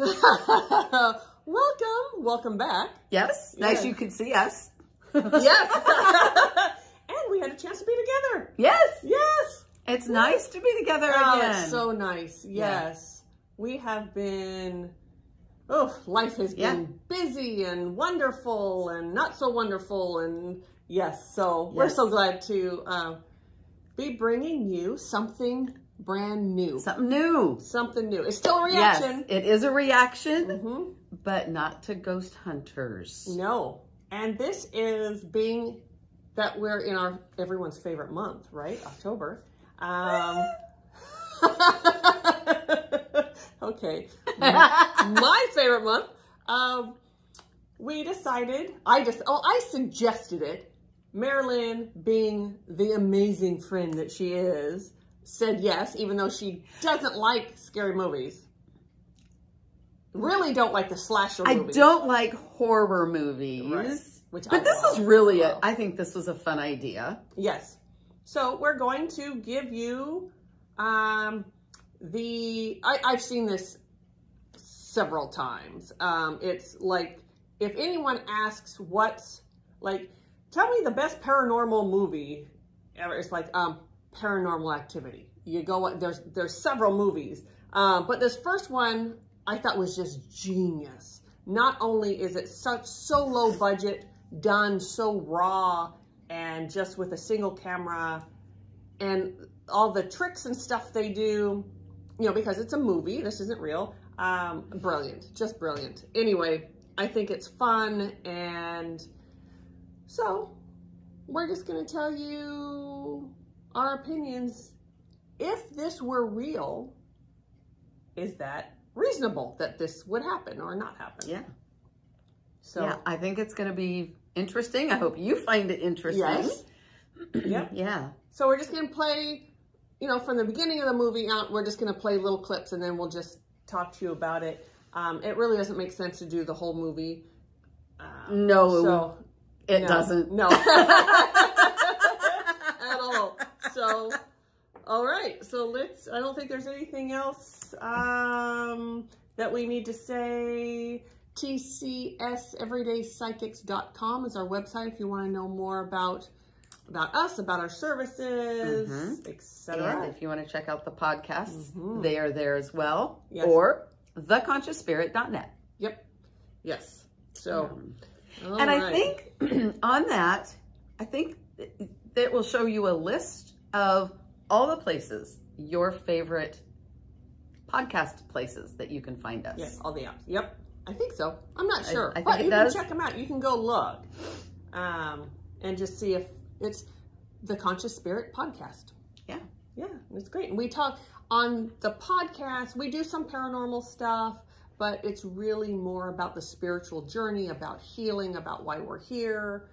welcome, welcome back. Yes, nice you could see us. Yes. and we had a chance to be together. Yes, Yes. it's nice to be together Oh, again. it's so nice. Yeah. Yes. We have been, oh, life has Yeah. been busy and wonderful and not so wonderful. And yes, so we're so glad to uh, be bringing you something brand new. Something new. Something new. It's still a reaction. Yes, it is a reaction, Mhm. but not to ghost hunters. No. And this is being that we're in our everyone's favorite month, right? October. Um, okay. My favorite month. Um, we decided, I just, oh, I suggested it. Marilyn, being the amazing friend that she is, said yes, even though she doesn't like scary movies. Really don't like the slasher I movies. don't like horror movies. Right. Which I But this love. is really a, I think this was a fun idea. Yes. So we're going to give you um, the, I, I've seen this several times. Um, it's like, if anyone asks what's, like, tell me the best paranormal movie ever, it's like um, Paranormal Activity. You go, there's, there's several movies. Um, but this first one I thought was just genius. Not only is it such, so low budget, done so raw and just with a single camera and all the tricks and stuff they do, you know, because it's a movie, this isn't real. Um, brilliant, just brilliant. Anyway, I think it's fun and so we're just gonna tell you our opinions. If this were real, is that reasonable that this would happen or not happen? Yeah. So yeah, I think it's going to be interesting. I hope you find it interesting. yes. yep. Yeah. So we're just gonna play, you know, from the beginning of the movie out, we're just gonna play little clips and then we'll just talk to you about it. Um, it really doesn't make sense to do the whole movie. Um, No, so it no, doesn't. No. At all. So, all right. So let's, I don't think there's anything else um, that we need to say. TCSEverydayPsychics.com is our website if you want to know more about about us, about our services, Mhm. etc. And if you want to check out the podcasts, Mhm. they are there as well. Yes. Or theconsciousspirit.net. Yep. Yes. So, all and I think on that, I think that will show you a list of all the places, your favorite podcast places that you can find us. Yes, all the apps. Yep. I think so. I'm not I- sure. I think but it you does. can check them out. You can go look um, and just see if it's the Conscious Spirit podcast. Yeah. Yeah, it's great. And we talk on the podcast, we do some paranormal stuff, but it's really more about the spiritual journey, about healing, about why we're here.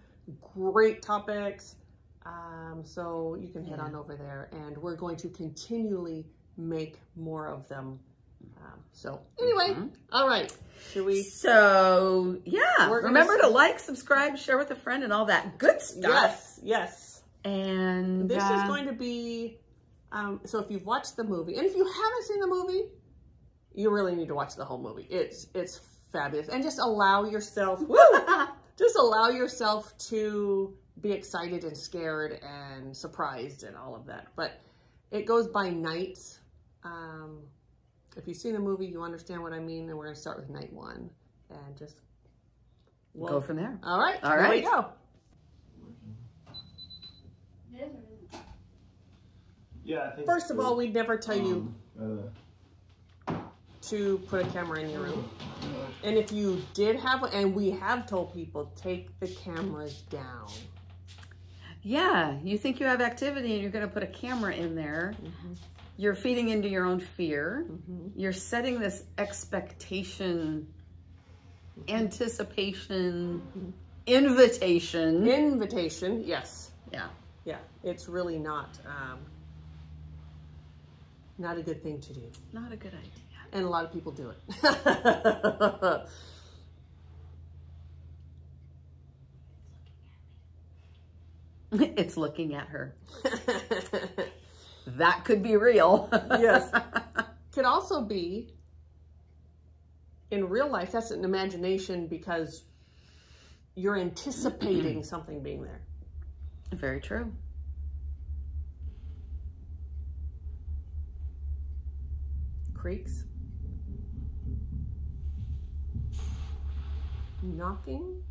Great topics. Um, so you can head Yeah. on over there and we're going to continually make more of them. Um, so anyway, Mhm. all right. Should we? So, yeah. Remember to like, subscribe, share with a friend, and all that good stuff. Yes, yes. And This is uh, going to be, um, so if you've watched the movie, and if you haven't seen the movie, you really need to watch the whole movie. It's, it's fabulous. And just allow yourself, just allow yourself to be excited and scared and surprised and all of that. But it goes by nights. Um, if you've seen the movie, you understand what I mean. And we're going to start with night one and just go from there. All right. All Here we go. Yeah, I think First of all, we'd never tell you uh, to put a camera in your room. And if you did have one, and we have told people, take the cameras down. Yeah, you think you have activity and you're going to put a camera in there. Mm-hmm. You're feeding into your own fear. Mm-hmm. You're setting this expectation, mm-hmm. anticipation, invitation. Invitation, yes. Yeah. Yeah, it's really not, um, not a good thing to do. Not a good idea. And a lot of people do it. It's looking at her. That could be real. Yes. Could also be in real life, that's an imagination because you're anticipating something being there. Very true. Creaks. Knocking.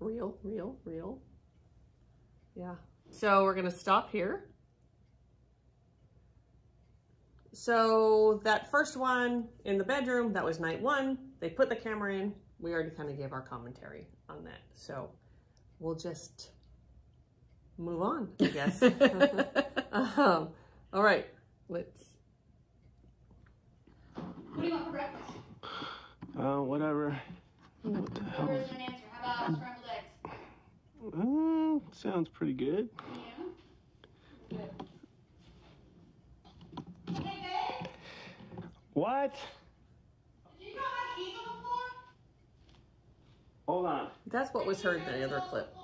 Real, real, real. Yeah. So we're going to stop here. So that first one in the bedroom, that was night one. They put the camera in. We already kind of gave our commentary on that. So we'll just move on, I guess. um, all right, let's. What do you want for breakfast? Uh, whatever. What the hell? There isn't an answer. How about scrambled eggs? Uh, sounds pretty good. Yeah. Good. Hey, babe. What? Did you drop my keys on? Hold on. That's what was heard in the other clip.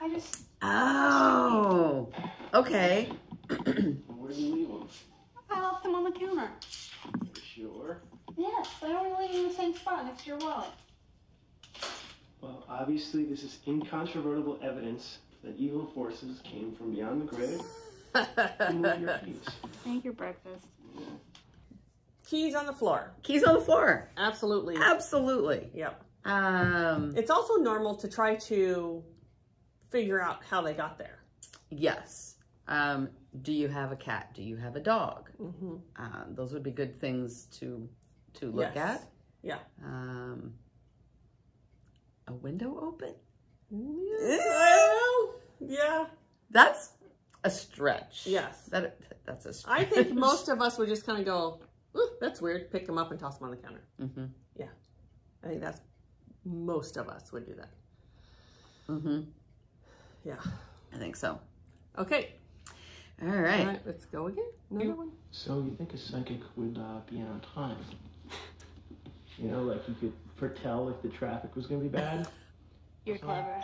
I just. Oh, okay. Where do you leave them? I left them on the counter. For sure. Yes, I don't leave them in the same spot next to your wallet. Well, obviously, this is incontrovertible evidence that evil forces came from beyond the grave to move your keys. Thank your breakfast. Keys on the floor. Keys on the floor. Absolutely. Absolutely. Yep. Um, It's also normal to try to figure out how they got there. yes. Um, do you have a cat? Do you have a dog? Mm-hmm. Uh, those would be good things to to look Yes. at. Yeah. Um, a window open? Well, yeah. That's a stretch. Yes. That that's a stretch. I think most of us would just kind of go, that's weird, pick them up and toss them on the counter. hmm Yeah. I think that's most of us would do that. hmm Yeah. I think so. Okay. All All right. right, let's go again. Another one. So you think a psychic would uh, be on time? You know, like you could foretell if the traffic was going to be bad? You're clever.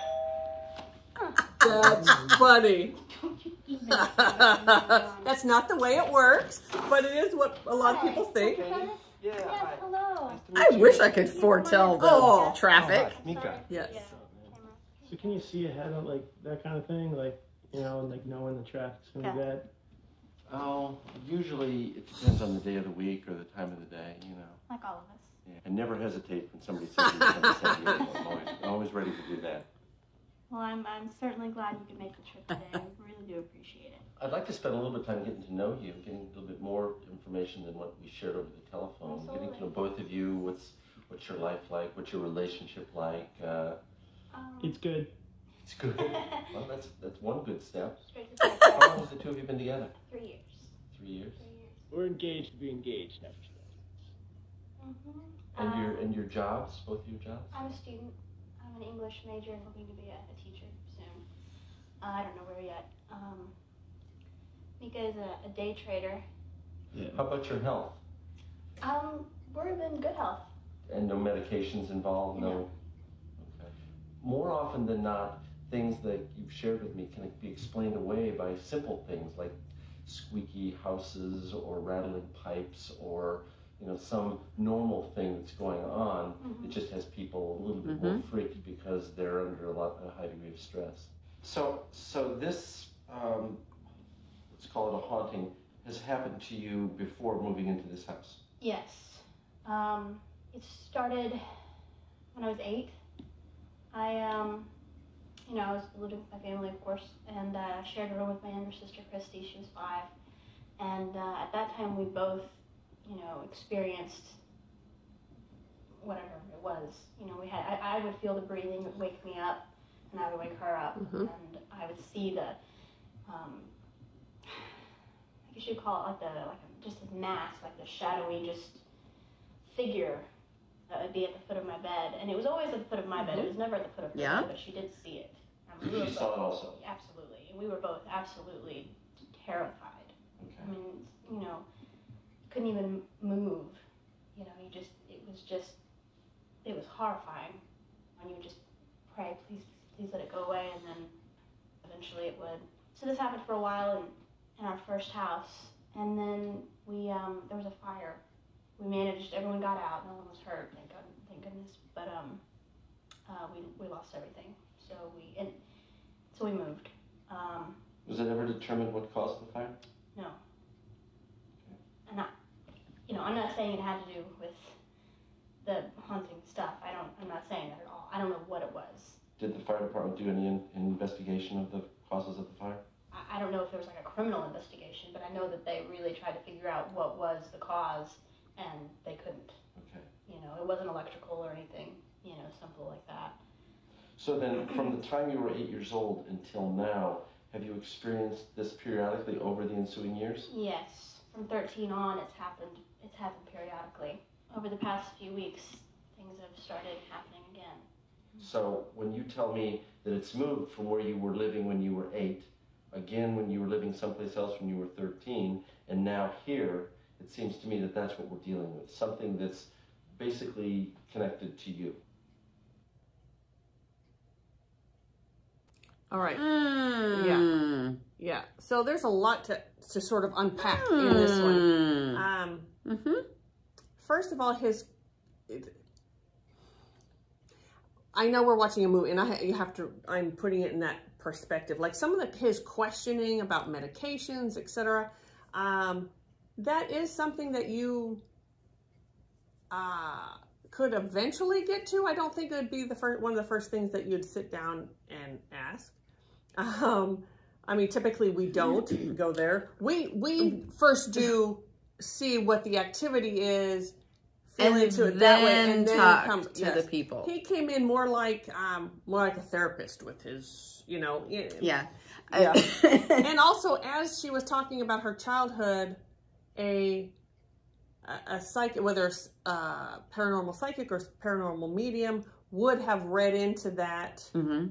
That's funny. Don't you even. That's That's not the way it works, but it is what a lot of people think. Yeah, Yes, hello. I wish I could foretell the Oh. traffic. Oh, Micah. Yes. So can you see ahead of like that kind of thing? Like, you know, like knowing the traffic's going to be Yeah. bad? Oh, usually it depends on the day of the week or the time of the day, you know. Like all of us. Yeah. And never hesitate when somebody says you're going to San Diego. I'm always, always ready to do that. Well, I'm, I'm certainly glad you could make the trip today. I really do appreciate it. I'd like to spend a little bit of time getting to know you, getting a little bit more information than what we shared over the telephone. Getting to know both of you. What's what's your life like? What's your relationship like? Uh, Um, It's good. it's good. well, that's that's one good step. straight to the How long have the two of you been together? Three years. Three years. Three years. We're engaged to be engaged after Mm-hmm. And your and your jobs, both of your jobs. I'm a student. I'm an English major and hoping to be a, a teacher soon. Uh, I don't know where yet. Um, Micah is a, a day trader. Yeah. How about your health? Um, we're in good health. And no medications involved, no? Okay. More often than not, things that you've shared with me can be explained away by simple things like squeaky houses or rattling pipes or, you know, some normal thing that's going on. Mhm. It just has people a little bit more freaked because they're under a, lot, a high degree of stress. So, so this, um, let's call it a haunting, has happened to you before moving into this house. Yes. Um, it started when I was eight. I, um, you know, I was living with my family, of course, and uh, shared a room with my younger sister, Kristi. She was five. And uh, at that time, we both, you know, experienced whatever it was. You know, we had, I, I would feel the breathing wake me up, and I would wake her up, Mhm. and I would see the, um, I guess you'd call it like the, like a, just a mass, like the shadowy, just figure that would be at the foot of my bed. And it was always at the foot of my bed. It was never at the foot of her Yeah? bed, but she did see it. Um, we were She saw both- it also. Absolutely. And we were both absolutely terrified. Okay. I mean, you know, couldn't even move. You know, you just, it was just, it was horrifying. And you would just pray, please, please let it go away, and then eventually it would. So this happened for a while in, in our first house, and then we um, there was a fire. We managed. Everyone got out. No one was hurt. Thank God. Thank goodness. But um, uh, we we lost everything. So we and so we moved. Um, Was it ever determined what caused the fire? no. And I, you know, I'm not saying it had to do with the haunting stuff. I don't. I'm not saying that at all. I don't know what it was. Did the fire department do any in, investigation of the causes of the fire? I, I don't know if there was like a criminal investigation, but I know that they really tried to figure out what was the cause, and they couldn't. Okay. You know, it wasn't electrical or anything. You know, simple like that. So then, from the time you were eight years old until now, have you experienced this periodically over the ensuing years? Yes, from 13 on, it's happened. It's happened periodically. Over the past few weeks, things have started happening again. So when you tell me that it's moved from where you were living when you were eight, again when you were living someplace else when you were 13, and now here, it seems to me that that's what we're dealing with. Something that's basically connected to you. All right. Mm. Yeah. So there's a lot to, to sort of unpack in this one. Mm. Um, Mm-hmm. first of all, his. I know we're watching a movie, and I you have to. I'm putting it in that perspective. Like some of the his questioning about medications, etc. Um, that is something that you uh, could eventually get to. I don't think it would be the first one of the first things that you'd sit down and ask. Um, I mean, typically we don't go there. We we first do see what the activity is, feel And into it that way, and then talk come to yes. the people. He came in more like um more like a therapist with his, you know, Yeah. Yeah. and also as she was talking about her childhood, a a, a psychic, whether it's uh, paranormal psychic or paranormal medium, would have read into that hmm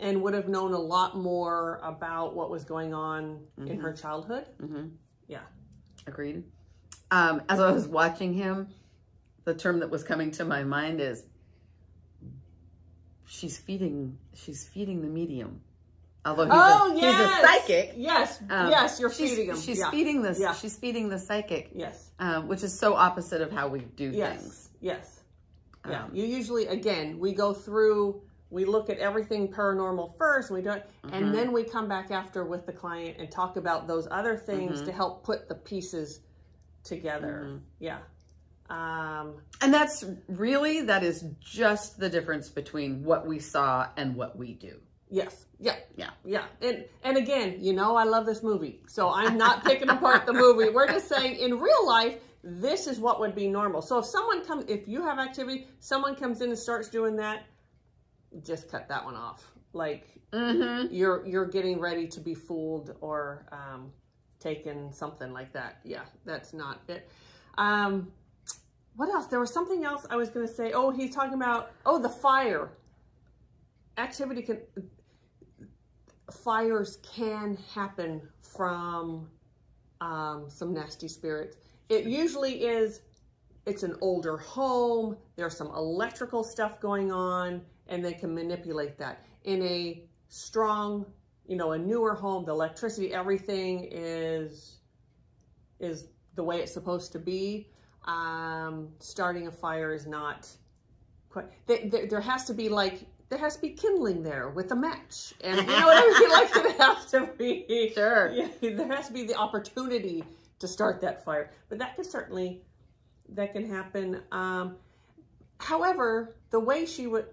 and would have known a lot more about what was going on in Mhm. her childhood. hmm Yeah. Agreed. Um, as I was watching him, the term that was coming to my mind is she's feeding she's feeding the medium. Although he's, oh a, yes, he's a psychic. Yes, um, yes, you're she's, feeding him. She's yeah. feeding this. Yeah. She's feeding the psychic, Yes, um, which is so opposite of how we do yes, things. yes. Yeah, Um, you usually again we go through, we look at everything paranormal first, and we don't, Mhm. and then we come back after with the client and talk about those other things Mhm. to help put the pieces together. Mhm. Yeah. Um, And that's really that is just the difference between what we saw and what we do. yes. Yeah. Yeah. Yeah. And and again, you know, I love this movie. So I'm not picking apart the movie. We're just saying in real life, this is what would be normal. So if someone comes if you have activity, someone comes in and starts doing that, just cut that one off. Like Mm-hmm. you're you're getting ready to be fooled or um, taken something like that. Yeah, that's not it. Um, what else? There was something else I was going to say. Oh, he's talking about oh the fire activity can fires can happen from um, some nasty spirits. It usually is. It's an older home. There's some electrical stuff going on, and they can manipulate that in a strong, you know, a newer home, the electricity, everything is is the way it's supposed to be. Um, starting a fire is not quite. There, there, there has to be like there has to be kindling there with a match, and you know what I mean. Like it has to be. Sure. Yeah, there has to be the opportunity to start that fire, but that can certainly that can happen. Um, however, the way she would,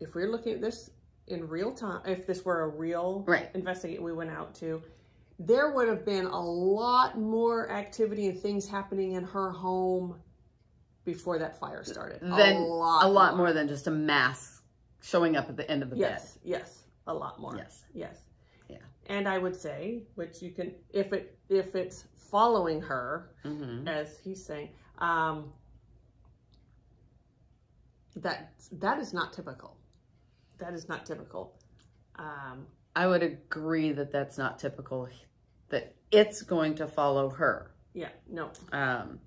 if we are looking at this in real time, if this were a real Right. investigate we went out to, there would have been a lot more activity and things happening in her home before that fire started. Then a lot, a lot more than just a mass showing up at the end of the Yes, yes, a lot more. Yes. Yes. Yeah. And I would say, which you can, if it if it's following her, hmm as he's saying, um, that that is not typical. That is not typical. Um, I would agree that that's not typical. That it's going to follow her. yeah, no, Um,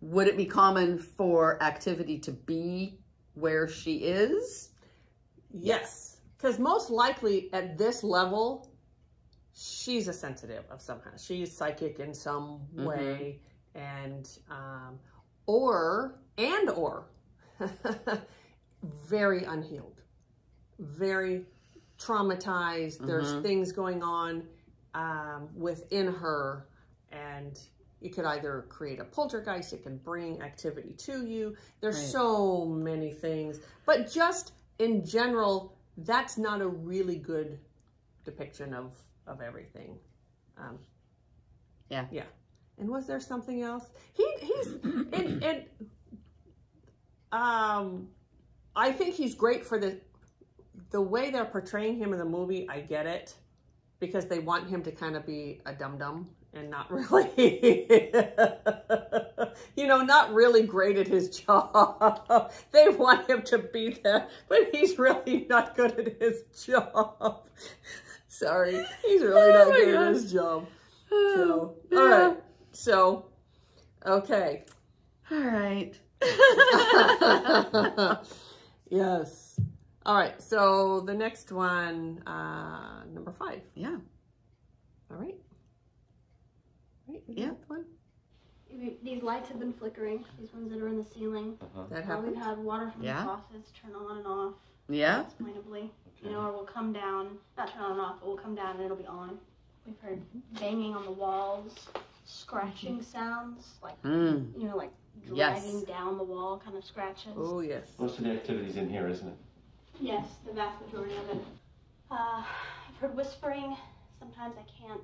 would it be common for activity to be where she is? yes, because most likely at this level, she's a sensitive of some kind. She's psychic in some Mhm. way, and um, or and or very unhealed, very traumatized. There's Mhm. things going on um, within her, and you could either create a poltergeist. It can bring activity to you. There's Right. so many things, but just in general, that's not a really good depiction of of everything. Um, Yeah. yeah. And was there something else? He he's and and um, I think he's great for the the way they're portraying him in the movie. I get it because they want him to kind of be a dum dum and not really, you know, not really great at his job. they want him to be there, but he's really not good at his job. Sorry, he's really oh not Oh my good God. at his job. Oh, so, Yeah. all right. So, okay. All right. yes. All right. So the next one, uh, number five. yeah. All right. Right. Yeah. One? These lights have been flickering. These ones that are in the ceiling. Uh-huh. That Uh, we've had water from Yeah. the faucets turn on and off, Yeah. explainably. Okay. You know, or will come down, not turn on and off, but will come down and it'll be on. We've heard banging on the walls, scratching sounds, like, Mm. you know, like Yes. dragging down the wall kind of scratches. Oh yes. Most of the activity's in here, isn't it? Yes, the vast majority of it. Uh, I've heard whispering. Sometimes I can't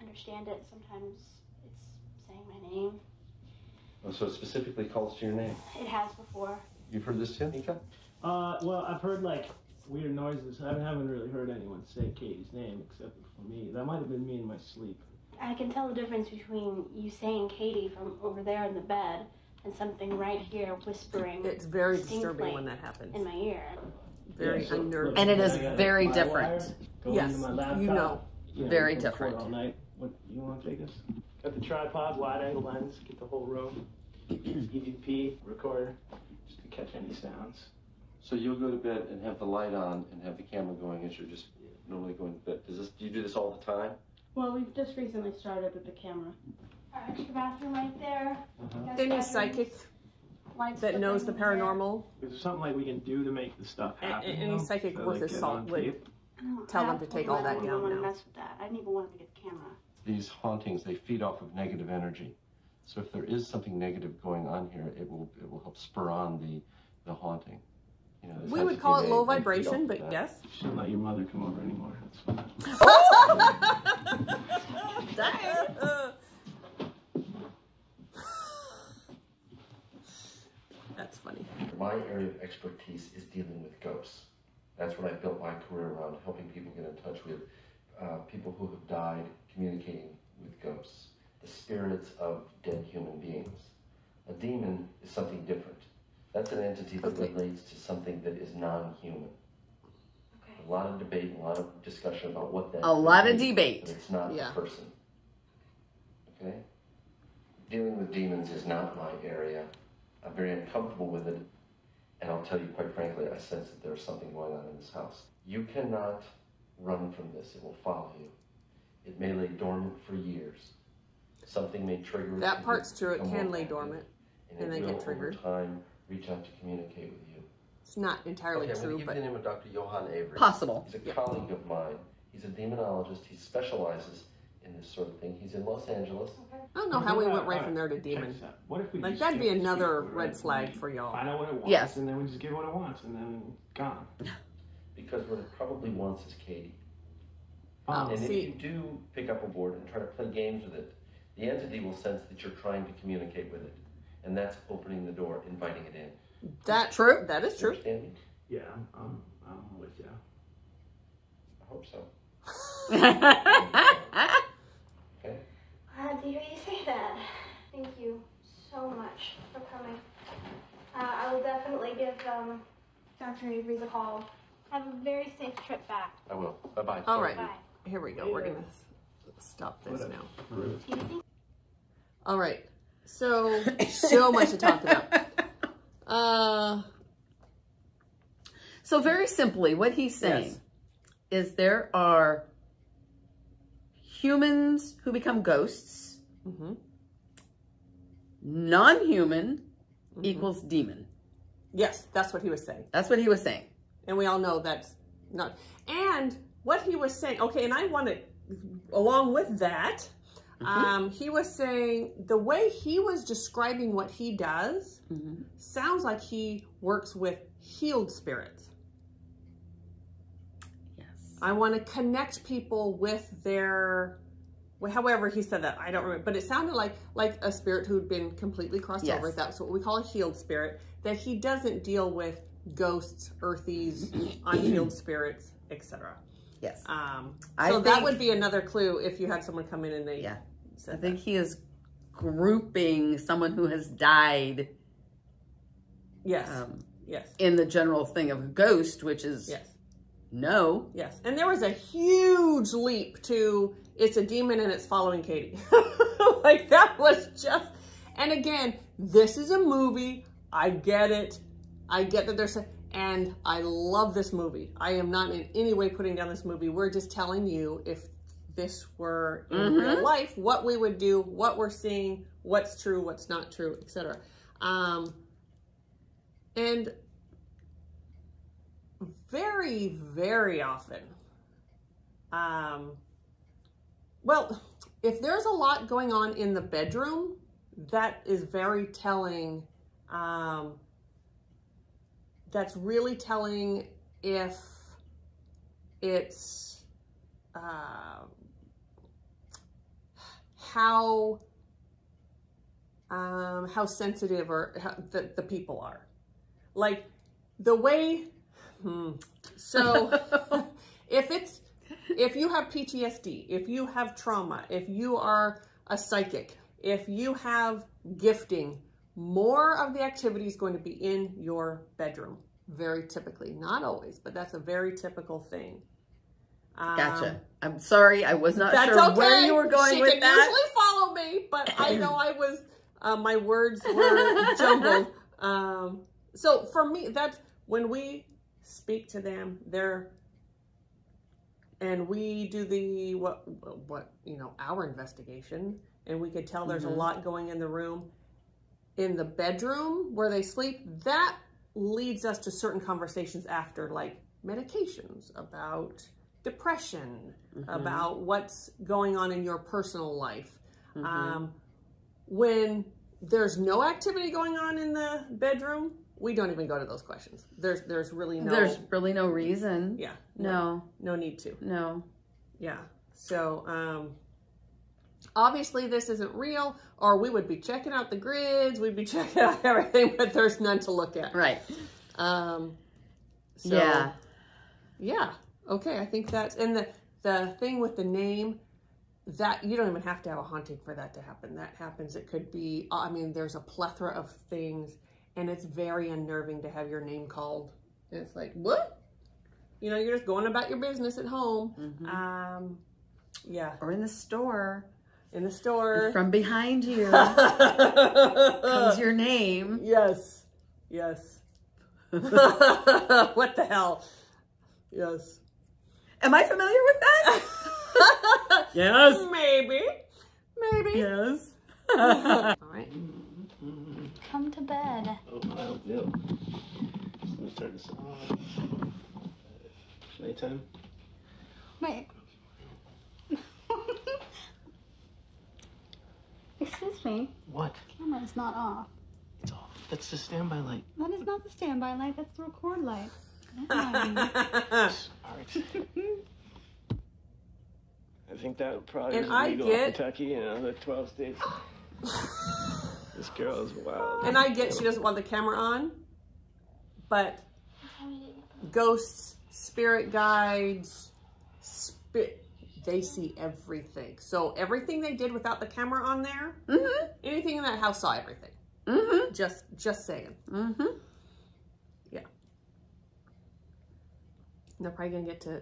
understand it. Sometimes it's saying my name. Oh, so it specifically calls to your name. It has before. You've heard this too, Micah? Uh, well, I've heard like weird noises. I haven't really heard anyone say Katie's name except for me. That might have been me in my sleep. I can tell the difference between you saying Katie from over there in the bed and something right here whispering It's very Distinctly disturbing when that happens. in my ear. Very Yeah, so, unnerving. And it I is got a very different. wire Yes, laptop. you know. You know, Very we can record different. All night. What you want to take us? Got the tripod, wide angle lens, get the whole room. EVP recorder, just to catch any sounds. So you'll go to bed and have the light on and have the camera going as you're just normally going to bed. Does this? Do you do this all the time? Well, we've just recently started with the camera. Our extra bathroom right there. Guest Any bedrooms, psychic lights that knows the flickering in there. paranormal, Is there something like we can do to make the stuff happen? a- you any know, psychic so worth they his salt would tape? Tell them have to to, take but all I don't want to mess with that. I didn't even want to get the camera. These hauntings they feed off of negative energy. So if there is something negative going on here, it will it will help spur on the the haunting. You know, we would call it low vibration, but that. yes. Shouldn't let your mother come over anymore. That's fine. Oh! That's funny. My area of expertise is dealing with ghosts. That's what I built my career around, helping people get in touch with uh, people who have died, communicating with ghosts, the spirits of dead human beings. A demon is something different. That's an entity that Okay. relates to something that is non-human. Okay. A lot of debate, a lot of discussion about what that. A lot of debate. But it's not Yeah. a person. Okay. Dealing with demons is not my area. I'm very uncomfortable with it, and I'll tell you quite frankly, I sense that there's something going on in this house. You cannot run from this; it will follow you. It may lay dormant for years. Something may trigger it. That to part's true. It can lay dormant. and, and it then will, get triggered. Over time, reach out to communicate with you. It's not entirely okay, I'm true, going to give but you the name of Dr. Johann Avery. Possible. He's a colleague of mine. He's a demonologist. He specializes in this sort of thing. He's in Los Angeles. I don't know how we went right from there to check demon. this out. What if we Like that'd be another people, red right? flag for y'all. Find out what it wants, Yes. and then we just give what it wants, and then gone. Because what it probably wants is Katie. Oh, and see. if you do pick up a board and try to play games with it, the entity will sense that you're trying to communicate with it. And that's opening the door, inviting it in. That True. That is true. Understand me? Yeah, I'm, I'm with you. I hope so. Okay? Glad to hear you say that. Thank you so much for coming. Uh, I will definitely give um, Dr. Avery a call. Have a very safe trip back. I will. Bye bye. All right. Bye. Here we go. We're gonna stop this now. Do All right. So so much to talk about. Uh, So very simply, what he's saying Yes. is there are humans who become ghosts, hmm non-human Mm-hmm. equals demon. Yes, that's what he was saying. That's what he was saying. And we all know that's not. And what he was saying, okay, and I want to, along with that, um, he was saying the way he was describing what he does Mhm. sounds like he works with healed spirits. Yes. I want to connect people with their, however he said that, I don't remember, but it sounded like like a spirit who'd been completely crossed Yes. over. That's what we call a healed spirit. That he doesn't deal with ghosts, earthies, unhealed spirits, etc. Yes. Um, I so that would be another clue if you had someone come in and they Yeah. I think he is grouping someone who has died yes, um, yes, in the general thing of ghost, which is yes, no. yes. And there was a huge leap to it's a demon and it's following Katie. like that was just. And again, this is a movie. I get it. I get that there's a, and I love this movie. I am not in any way putting down this movie. We're just telling you if this were in Mhm. real life, what we would do, what we're seeing, what's true, what's not true, etc. Um, and very, very often, um, well, if there's a lot going on in the bedroom, that is very telling. Um, that's really telling if it's uh, how um, how sensitive or how the, the people are. Like the way, hmm, so if it's if you have PTSD, if you have trauma, if you are a psychic, if you have gifting, more of the activity is going to be in your bedroom. Very typically, not always, but that's a very typical thing. Um, Gotcha. I'm sorry, I was not sure okay. where you were going she with can that. usually follow me, but I know I was uh, my words were jumbled. Um, so for me, that's when we speak to them. They're and we do the what what you know our investigation, and we could tell there's Mhm. a lot going in the room. In the bedroom where they sleep, that leads us to certain conversations after, like medications about depression, Mhm. about what's going on in your personal life. Mhm. Um, when there's no activity going on in the bedroom, we don't even go to those questions. There's there's really no There's really no reason. yeah No, no need to no. yeah. So um, obviously this isn't real, or we would be checking out the grids, we'd be checking out everything, but there's none to look at. Right. Um, so, yeah. Yeah. Okay. I think that's and the the thing with the name that you don't even have to have a haunting for that to happen. That happens. It could be. I mean, there's a plethora of things, and it's very unnerving to have your name called. And it's like what? You know, you're just going about your business at home. Mhm. Um, yeah, Or in the store. in the store. From behind you comes your name. yes, yes. what the hell? Yes. Am I familiar with that? yes. Maybe. Maybe. Yes. All right. Come to bed. Oh, I do. So let me turn this off. Nighttime. Wait. Excuse me. What? Camera is not off. It's off. That's the standby light. That is not the standby light. That's the record light. Never mind. All right. I think that would probably And I legal get- in Kentucky, you know, the 12 states. this girl is wild. and I get she doesn't want the camera on, but ghosts, spirit guides, spit, they see everything. So everything they did without the camera on there, Mm-hmm. anything in that house saw everything. Mm-hmm. Just, just saying. Mm-hmm. And they're probably gonna get to.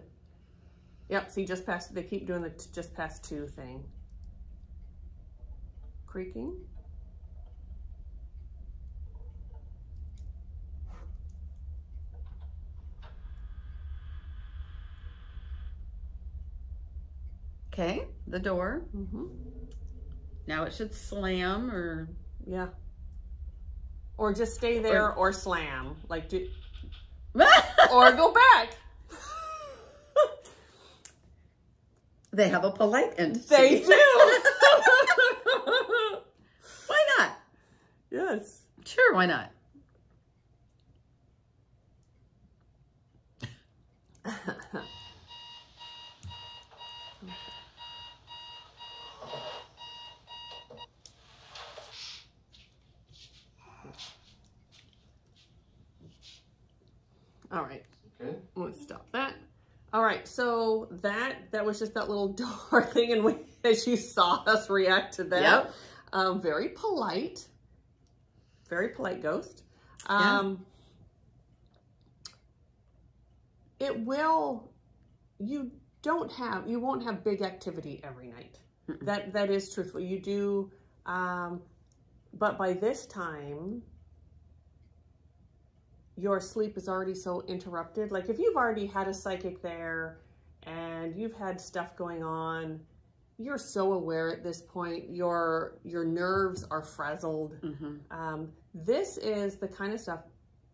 Yep. See, just past. They keep doing the just past two thing. Creaking. Okay. the door. Mm -hmm. Now it should slam or Yeah. Or just stay there or, slam. Like do or go back. they have a polite entity. They do. why not? yes. Sure, why not? All right. Okay. Let's stop that. All right, so that that was just that little door thing, and we, as you saw us react to that, Yep. um, very polite, very polite ghost. Yeah. Um, It will. You don't have. You won't have big activity every night. That that is truthful. You do, um, but by this time, your sleep is already so interrupted. Like if you've already had a psychic there and you've had stuff going on, you're so aware at this point. Your your nerves are frazzled. Mhm. Um, this is the kind of stuff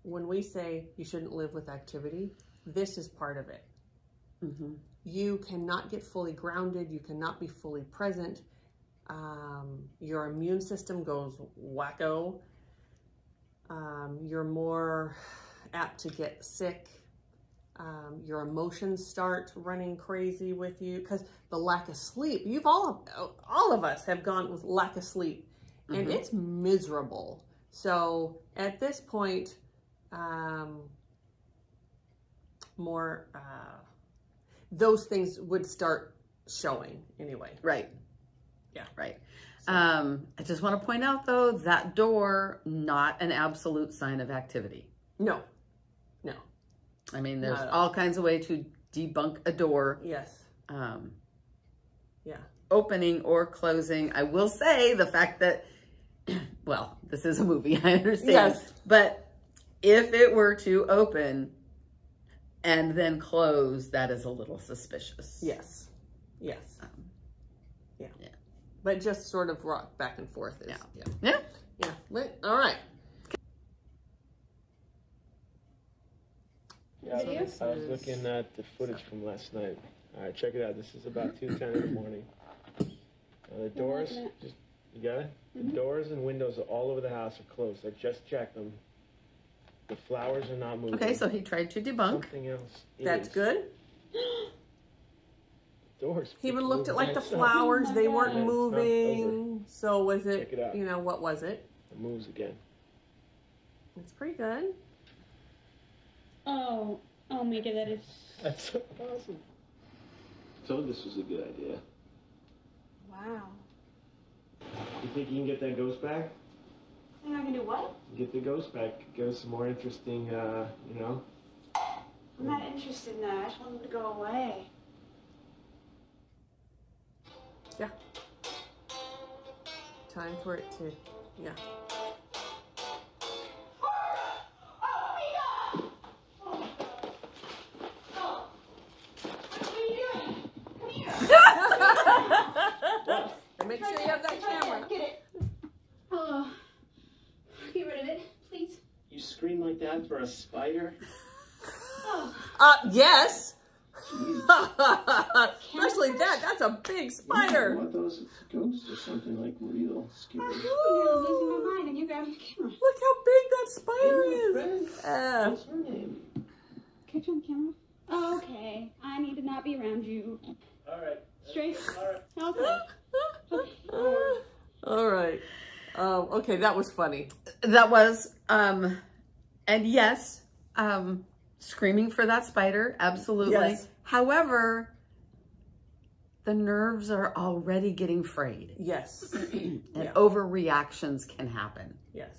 when we say you shouldn't live with activity. This is part of it. Mhm. You cannot get fully grounded. You cannot be fully present. Um, your immune system goes wacko. Um, you're more apt to get sick. Um, your emotions start running crazy with you because the lack of sleep. You've all all of us have gone with lack of sleep, and Mhm. it's miserable. So at this point, um, more uh, those things would start showing anyway. Right. Yeah. Right. Um, I just want to point out though, that door, not an absolute sign of activity. No, no, I mean, there's all kinds of way to debunk a door, yes, um, yeah, opening or closing. I will say the fact that, well, this is a movie, I understand. Yes. But if it were to open and then close, that is a little suspicious. yes, yes, Um. But just sort of rock back and forth. Is, Yeah. yeah, Yeah. yeah. All right. Yeah, I Video? was, I was looking at the footage from last night. All right, check it out. This is about 2:10 in the morning. Uh, the doors, just you got it. The doors and windows all over the house are closed. I just checked them. The flowers are not moving. Okay, so he tried to debunk. something else. That's is. good. Doors. He even looked at like the It flowers; they weren't Yeah, moving. So was it? Check it out. You know what was it? It moves again. It's pretty good. Oh, oh, Micah, that is. That's so awesome. Told this was a good idea. Wow. You think you can get that ghost back? I think I can do what? Get the ghost back. Give us some more interesting, uh, you know. I'm not interested in that. I just want him to go away. Yeah. Time for it to. Yeah. Make sure you have that camera. Get it. Oh, get rid of it, please. You scream like that for a spider? Oh, Uh, yes. Especially that. That's a big spider. What those ghosts or something like real scary. I'm nearly losing my mind, and you grabbed the camera. Look how big that spider is. Friend, Uh, What's her name? Can you camera? Oh, okay. I need to not be around you. All right. Straight. All right. Okay. All right. Um, okay, that was funny. That was, um, and yes, um, screaming for that spider, absolutely. Yes. However, the nerves are already getting frayed Yes. and Yeah. overreactions can happen. Yes.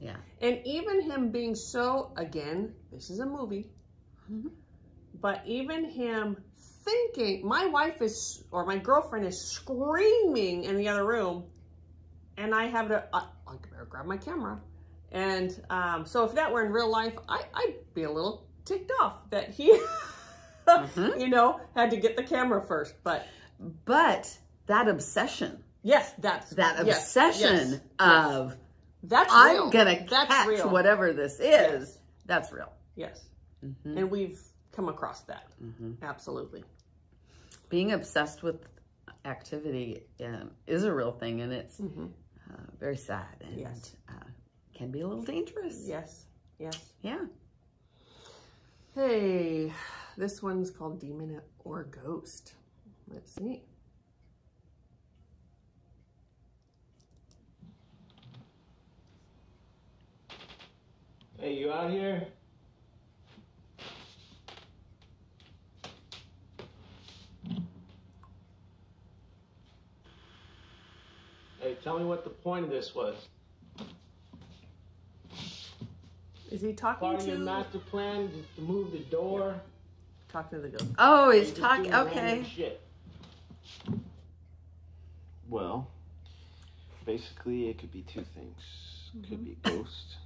Yeah. And even him being so, again, this is a movie, Mhm. but even him thinking, my wife is, or my girlfriend is screaming in the other room, and I have to, I, I better grab my camera. And um, so if that were in real life, I, I'd be a little ticked off that he, Mhm. you know, had to get the camera first. But But that obsession, Yes, that's that yes, obsession yes, yes. of That's I'm gonna That's catch real. whatever this is. That's real. Yes, Mhm. and we've come across that. Mhm. Absolutely. Being obsessed with activity um, is a real thing, and it's hmm uh, very sad and uh, can be a little dangerous. Yes. Yes. Yeah. Hey, this one's called Demon or Ghost. Let's see. Hey, you out here? Hey, tell me what the point of this was. Is he talking Part of your master plan just to move the door. talking to the ghost? Oh, he's talking. Okay. Shit. Well, basically, it could be two things. It could be a ghost,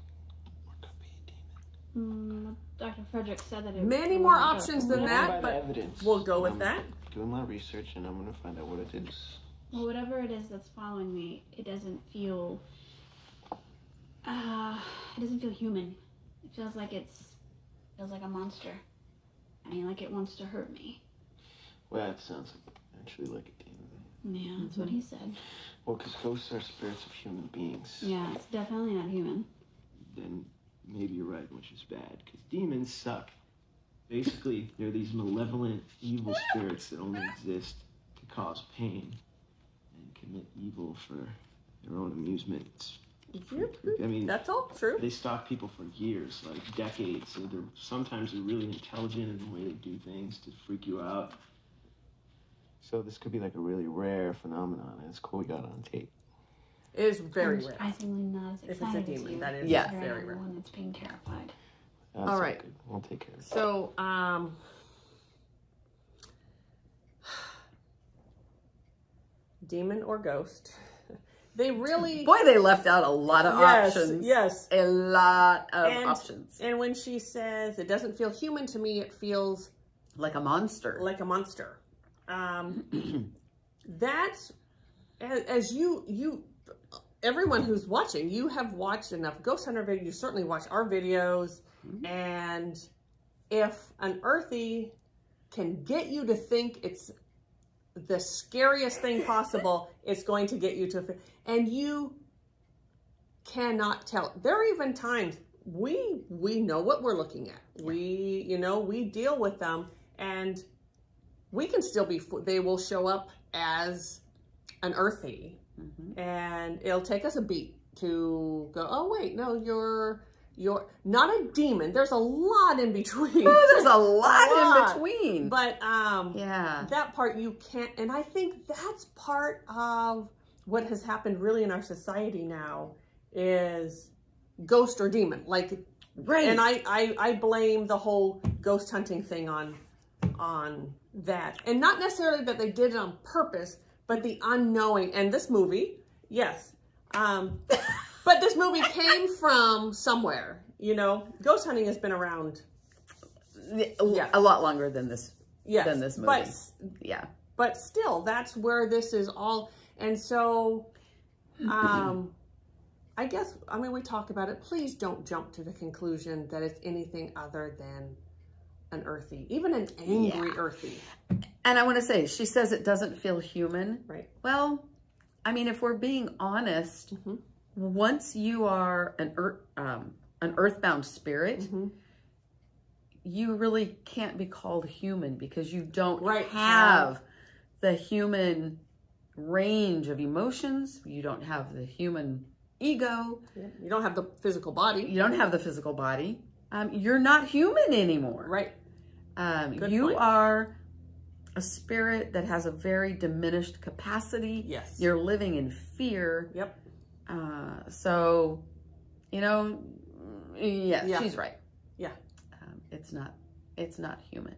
or could be a demon. Mm, Dr. Frederick said that it Many was more options than Going that, but evidence. we'll go with I'm that. Doing my research, and I'm gonna find out what it is. Well, whatever it is that's following me, it doesn't feel. Uh, it doesn't feel human. It feels like it's feels like a monster. I mean, like it wants to hurt me. Well, that sounds like, actually like a demon. Yeah, that's what he said. Well, because ghosts are spirits of human beings. Yeah, it's definitely not human. Then maybe you're right, which is bad. Because demons suck. Basically, they're these malevolent, evil spirits that only exist to cause pain and commit evil for their own amusement. I mean, That's all true. they stalk people for years, like decades. So they're sometimes they're really intelligent in the way they do things to freak you out. So this could be like a really rare phenomenon, and it's cool we got it on tape. It is very I'm rare. surprisingly not as If it's a excited as demon, you. that is Yeah. Very the rare. one that's being terrified. That's All right. good. We'll take care of it. So, um, demon or ghost? They really Boy, they left out a lot of yes, options. yes. A lot of And- options. And when she says it doesn't feel human to me, it feels Like a monster. like a monster. Um, that's as, as you you everyone who's watching, you have watched enough Ghost Hunter videos. You certainly watch our videos, and if an earthy can get you to think it's the scariest thing possible, it's going to get you to, and you cannot tell. There are even times we we know what we're looking at. We you know we deal with them, and we can still be. They will show up as an earthy, Mhm. and it'll take us a beat to go. Oh wait, no, you're you're not a demon. There's a lot in between. Oh, there's a lot, lot. in between. but um, yeah. that part you can't and i think that's part of what has happened really in our society now is ghost or demon like Right. and I, I i blame the whole ghost hunting thing on on that and not necessarily that they did it on purpose but the unknowing and this movie yes um but this movie came from somewhere you know ghost hunting has been around yeah. a lot longer than this. yes Than this movie. but Yeah. but still that's where this is all and so um i guess i mean we talked about it please don't jump to the conclusion that it's anything other than an earthy even an angry Yeah. earthy And I want to say, she says it doesn't feel human. right Well, I mean, if we're being honest, Mhm. once you are an earth, um, an earthbound spirit, Mhm. you really can't be called human because you don't Right. have the human range of emotions. You don't have the human ego. you don't have the physical body You don't have the physical body. Um, you're not human anymore. right Um, you point. are a spirit that has a very diminished capacity. yes You're living in fear. yep Uh, so, you know, yeah, Yeah. she's right. Yeah. Um, it's not, it's not human.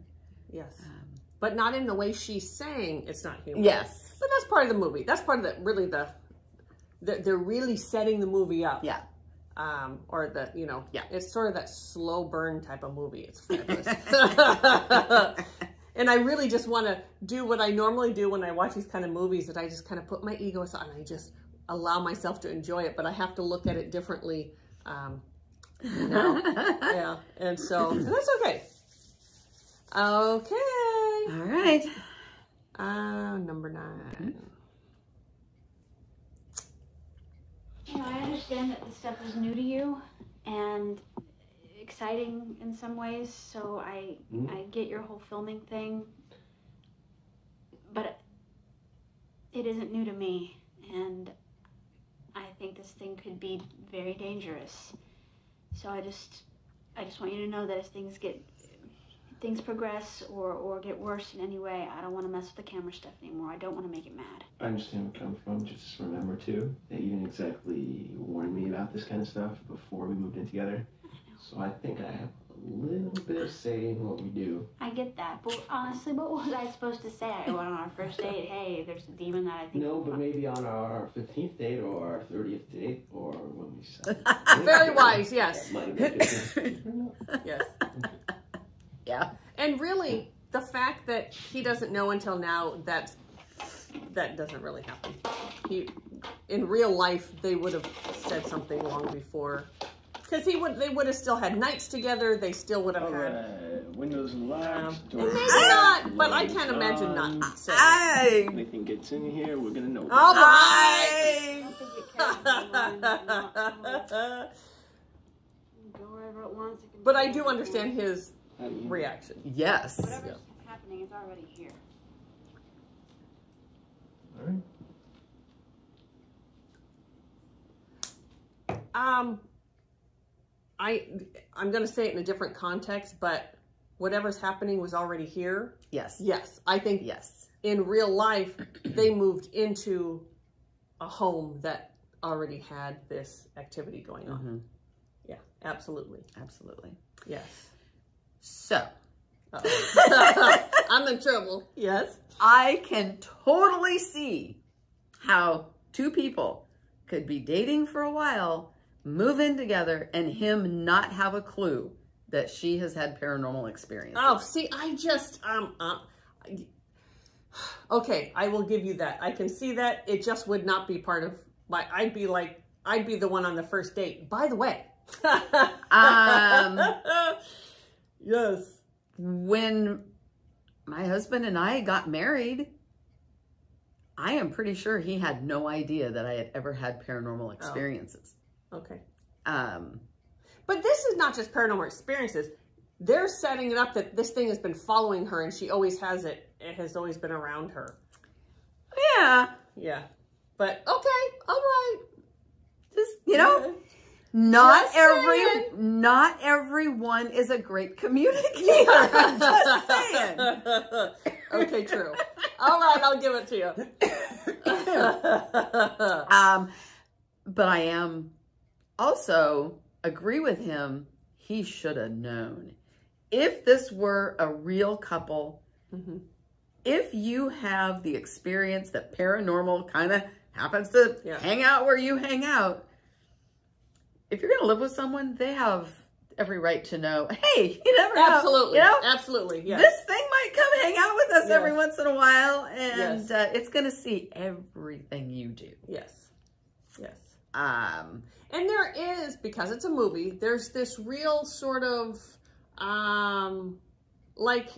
yes Um, but not in the way she's saying it's not human yes. but that's part of the movie that's part of the really the the- they're really setting the movie up Yeah. Um, or the you know, Yeah. it's sort of that slow burn type of movie. It's fabulous. and I really just want to do what I normally do when I watch these kind of movies that I just kind of put my ego aside and I just allow myself to enjoy it, but I have to look at it differently. Um, yeah, and so and that's okay. Okay. All right. Uh, number nine. You know, I understand that this stuff is new to you and exciting in some ways, so I Mhm. I get your whole filming thing. But it isn't new to me and I think this thing could be very dangerous. So I just I just want you to know that as things get things progress or, or get worse in any way, I don't want to mess with the camera stuff anymore. I don't want to make it mad. I understand where you come from. Just remember too that you didn't exactly warn me about this kind of stuff before we moved in together. So I think I have a little bit of say in what we do. I get that, but honestly, what was I supposed to say? I went on our first date. Hey, there's a demon that I think. No, but maybe on our 15th date or our 30th date or when we decide. Very wise, yes. That might have been different. Yes. Yeah. And really, the fact that he doesn't know until now that's that doesn't really happen. He, in real life, they would have said something long before, because he would they would have still had nights together. They still would have All had. right, windows locked. Um, and maybe not, but I can't imagine on. not saying. I. If anything gets in here, we're gonna know. All I. I think it carries the line, not- right. Go wherever it wants. It can but I do understand his How do you- reaction. Yes. Whatever's happening is already here. All right. Um, I I'm gonna say it in a different context, but whatever's happening was already here. Yes. Yes, I think Yes. in real life they moved into a home that already had this activity going on. Mhm. Yeah, absolutely. Absolutely. Yes. So I'm in trouble. Yes. I can totally see how two people could be dating for a while, move in together, and him not have a clue that she has had paranormal experiences. Oh, see, I just um uh, I- okay, I will give you that. I can see that. It just would not be part of my. I'd be like, I'd be the one on the first date. By the way. Um. Yes. when my husband and I got married, I am pretty sure he had no idea that I had ever had paranormal experiences. Okay. Um, But this is not just paranormal experiences. They're setting it up that this thing has been following her and she always has it. It has always been around her. yeah, Yeah. But okay, all right. just you know, not Just every saying. not everyone is a great communicator. I'm just saying. okay, true. All right, I'll give it to you. Um, but I am also agree with him. He should have known. If this were a real couple, Mhm. if you have the experience that paranormal kind of happens to Yeah. hang out where you hang out, if you're going to live with someone, they have every right to know, hey, you never know. Absolutely. You know, Absolutely. Yes. this thing might come hang out with us Yes. every once in a while, and Yes. uh, it's going to see everything you do. yes. Yes. Um, And there is, because it's a movie, there's this real sort of, um, like,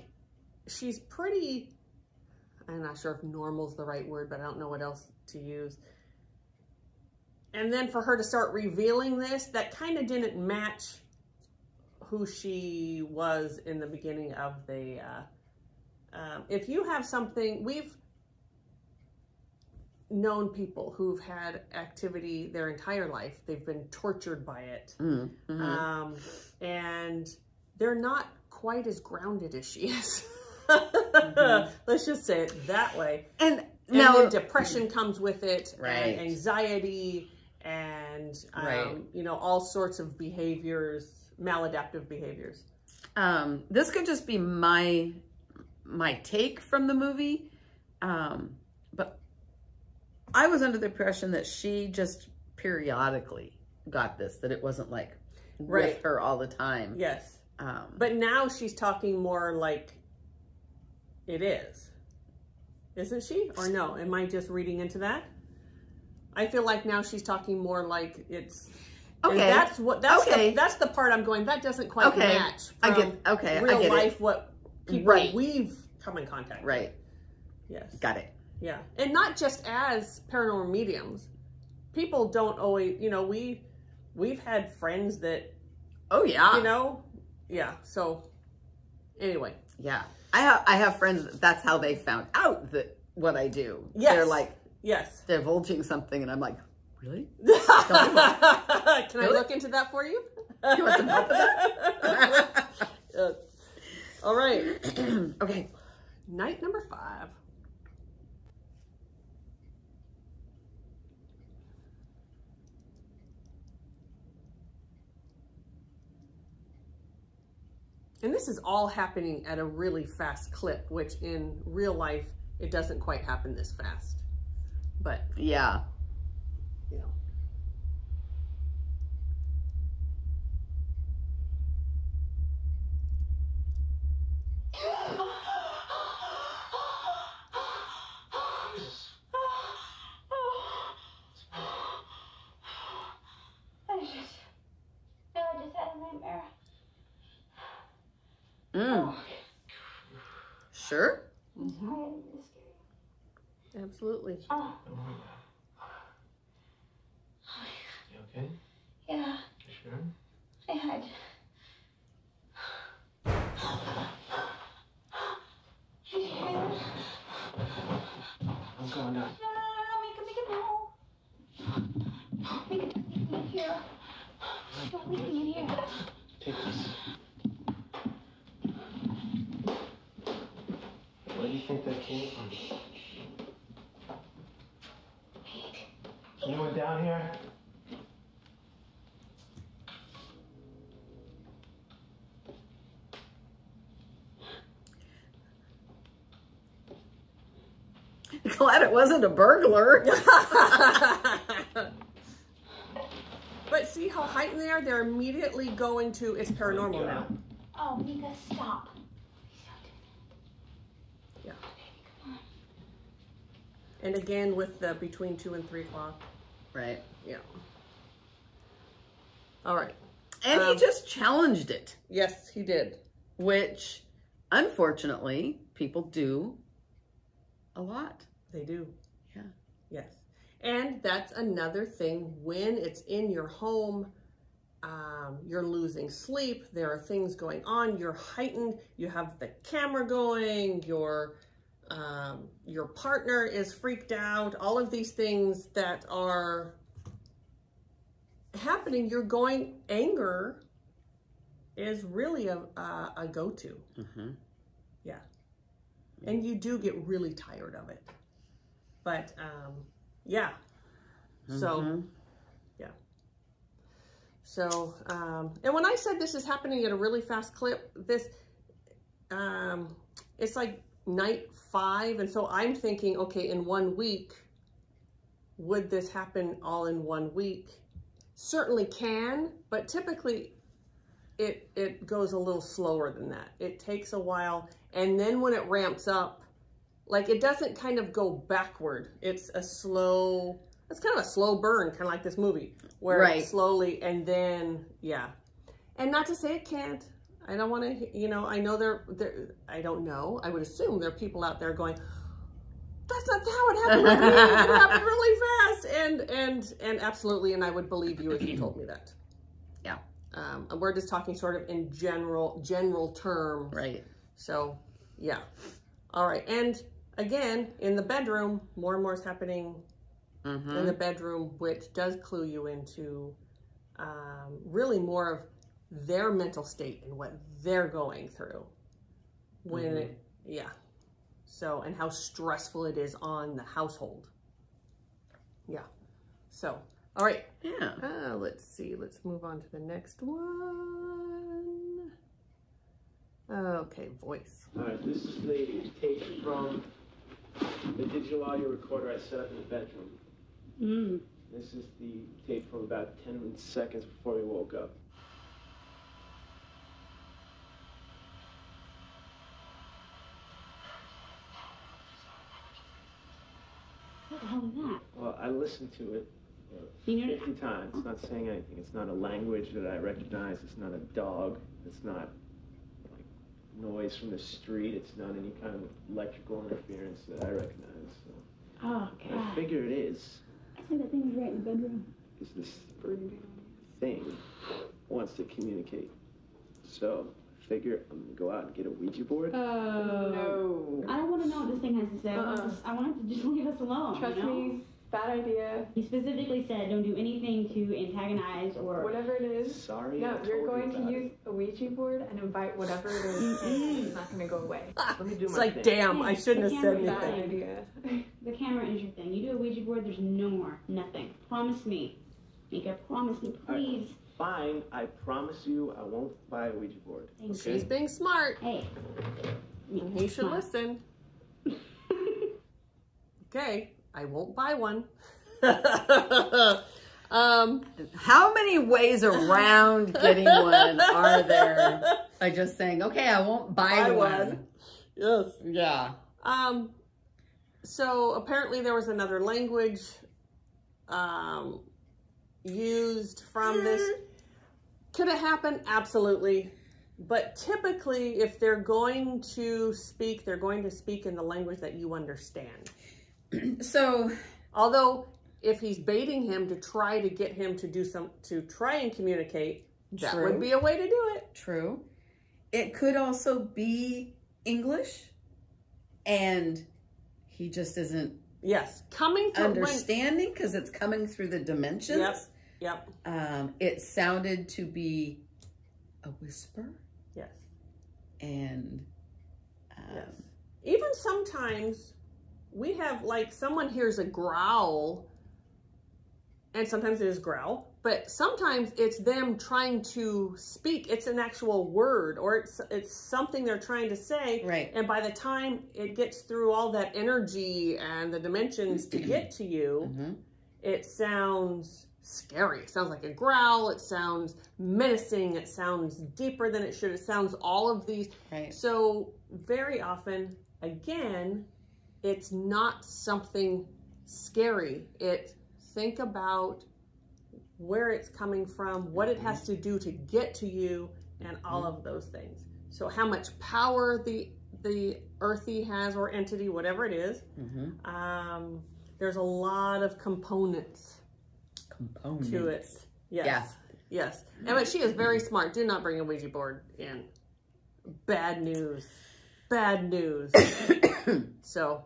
she's pretty, I'm not sure if normal's the right word, but I don't know what else to use. And then for her to start revealing this, that kind of didn't match who she was in the beginning of the, uh, um, if you have something, we've known people who've had activity their entire life. They've been tortured by it. mm, mhm. Um, and they're not quite as grounded as she is. Let's just say it that way. and And now, depression comes with it, Right. anxiety, and um, Right. you know all sorts of behaviors, maladaptive behaviors. um, this could just be my my take from the movie, um, but I was under the impression that she just periodically got this; that it wasn't like Right. with her all the time. Yes, Um, but now she's talking more like it is. Isn't she? Or no? Am I just reading into that? I feel like now she's talking more like it's. Okay. that's what. That's Okay. the, that's the part I'm going. That doesn't quite Okay. match. I get okay. I real get life. it. What people Right. we've come in contact. with. Right. Yes. Got it. Yeah. And not just as paranormal mediums. People don't always. You know, we we've had friends that Oh yeah. you know. Yeah. So anyway. Yeah. I have I have friends that's how they found out that what I do. Yes. They're like Yes. divulging something and I'm like, really? Can I Really? look into that for you? You want some help with that? Yes. All right. okay. Night number five. And this is all happening at a really fast clip, which in real life, it doesn't quite happen this fast. But, Yeah. you know. I just, no, I just had a nightmare. Mm. Sure. I'm sorry, I didn't mean to scare you. Absolutely. Oh, You okay? yeah, You sure? I had. Did you hear that? What's going on? No, no, no, no, make it, make it no. Make it, make it in here. Don't leave me in here. Take this. Where do you think that came from? Anyone down here? Glad it wasn't a burglar. but see how heightened they are? They're immediately going to, it's paranormal now. Oh, Micah, stop. Please don't do Yeah. that. Baby, come on. And again with the between two and three o'clock. Right. Yeah. All right. And Um, he just challenged it, Yes, he did. which unfortunately people do a lot. They do. Yeah. Yes. And that's another thing when it's in your home, um, you're losing sleep, there are things going on, you're heightened, you have the camera going, your um, your partner is freaked out, all of these things that are happening, you're going, anger is really a, a, a go-to. Mm-hmm. Yeah. And you do get really tired of it. But um, yeah, so yeah. so um, and when I said this is happening at a really fast clip, this um, it's like night five, and so I'm thinking, okay, in one week, would this happen all in one week? Certainly can, but typically it it goes a little slower than that. It takes a while, and then when it ramps up, like it doesn't kind of go backward. It's a slow. It's kind of a slow burn, kind of like this movie, where Right. it's slowly and then yeah, and not to say it can't. I don't want to, you know. I know there, there. I don't know. I would assume there are people out there going, "That's not how it happened with me. It happened really fast." And and and absolutely, and I would believe you if you told me that. Yeah. Um, and we're just talking sort of in general general terms. Right. So, yeah. All right. And again, in the bedroom, more and more is happening Mm-hmm. in the bedroom, which does clue you into um, really more of their mental state and what they're going through when Mhm. it, yeah. So, and how stressful it is on the household. Yeah. So, all right. Yeah. Uh, let's see. Let's move on to the next one. Okay, voice. All right, this is the tape from the digital audio recorder I set up in the bedroom. Mm. This is the tape from about 10 seconds before we woke up. Listened to it uh, You knew 50 times. It's not saying anything. It's not a language that I recognize. It's not a dog. It's not like noise from the street. It's not any kind of electrical interference that I recognize. So Oh, I figure it is. I think that thing was right in the bedroom. is this thing wants to communicate. So I figure I'm gonna go out and get a Ouija board. Oh. No. I don't want to know what this thing has to say. I, want, Uh-uh. I want to just leave us alone. Trust you know? me, bad idea. He specifically said don't do anything to antagonize or. Whatever it is. Sorry. I No, told you're you going to about use a Ouija board and invite whatever it is. it's not going to go away. it. Let me do It's my like, thing. damn, I shouldn't have said Yeah, Bad anything. idea. The camera is your thing. You do a Ouija board, there's no more. Nothing. Promise me. Micah, promise me, please. Fine. I promise you, I won't buy a Ouija board. Thank Okay. She's being smart. Hey. And he should Come on. listen. Okay, I won't buy one. um, How many ways around getting one are there? By just saying, okay, I won't buy, Buy one. one. yes. Yeah. Um, so apparently there was another language um, used from this. Could it happen? Absolutely. But typically, if they're going to speak, they're going to speak in the language that you understand. So, Although, if he's baiting him to try to get him to do some, to try and communicate, that True. would be a way to do it. true. It could also be English and he just isn't Yes, coming when, understanding because it's coming through the dimensions. Yep. Yep. Um, it sounded to be a whisper Yes. and um, Yes. Even sometimes we have like someone hears a growl, and sometimes it is growl, but sometimes it's them trying to speak. It's an actual word, or it's it's something they're trying to say. right. And by the time it gets through all that energy and the dimensions to get to you, Mhm. it sounds scary. It sounds like a growl. It sounds menacing. It sounds deeper than it should. It sounds all of these. Right. So very often, again, it's not something scary. It think about where it's coming from, what it has to do to get to you, and all of those things. So how much power the the earthy has or entity, whatever it is. Mm-hmm. Um, there's a lot of components Components. to it. Yes. Yeah. Yes. And but she is very smart. Do not bring a Ouija board in. Bad news. Bad news. so,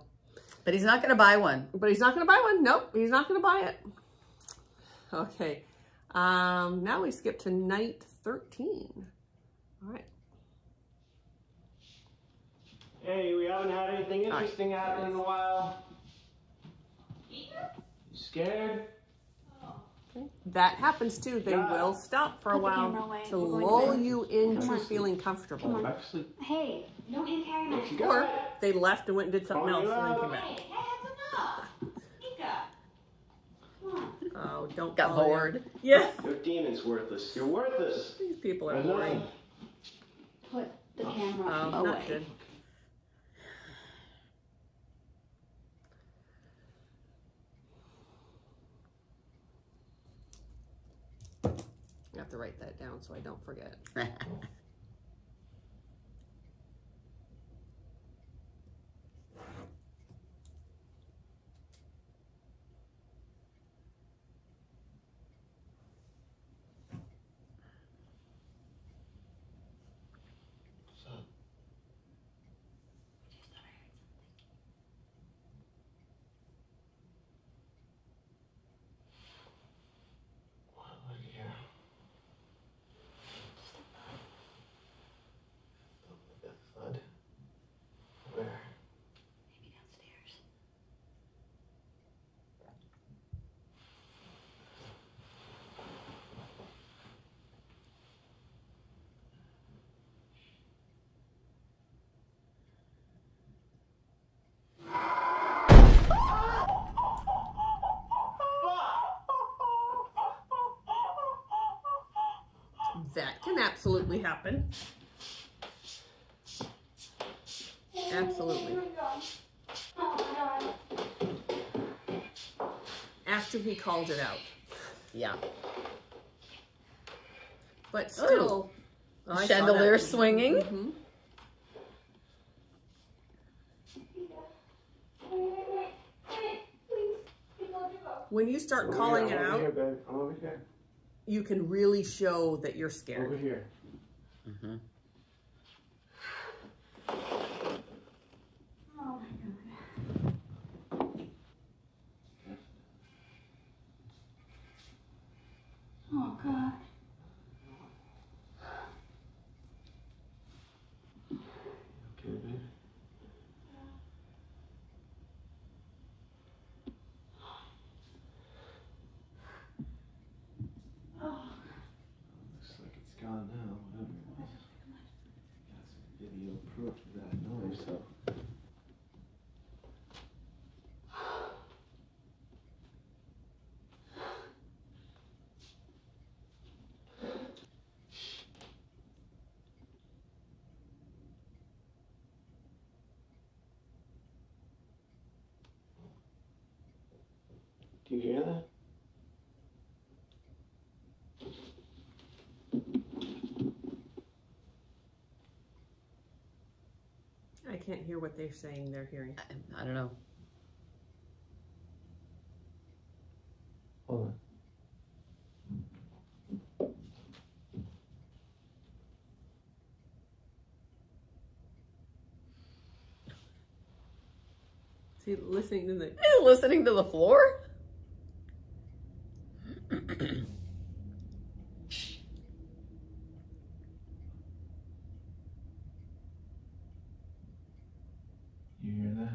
But he's not going to buy one. but he's not going to buy one. Nope, he's not going to buy it. Okay. Um, now we skip to night 13. All right. Hey, we haven't had anything Hi. interesting happen in a while. You scared? That happens too. They Yeah. will stop for a Put the camera while to lull away. you into feeling comfortable. Actually, Hey, don't antagonize. you got Or they left and went and did something Calling else you and then came back. Hey, hey, that's enough. Micah. Come on. Oh, don't Got follow you. bored. Yeah. Your demon's worthless. You're worthless. These people are There's boring. Put the camera Oh, away. not good. I have to write that down so I don't forget. absolutely happen. Absolutely. Oh my god. Ask after he called it out. Yeah. But still, I saw Chandelier that. swinging. Mhm. When you start calling it out, babe. I'm over here. You can really show that you're scared. Over here. Mm-hmm. Oh my god. Oh god. Okay, babe. Looks like it's gone now, whatever it was. Got some video proof of that noise, so. Do you hear that? I can't hear what they're saying they're hearing. I, I don't know. Hold on. See, listening to the You listening to the floor? You hear that?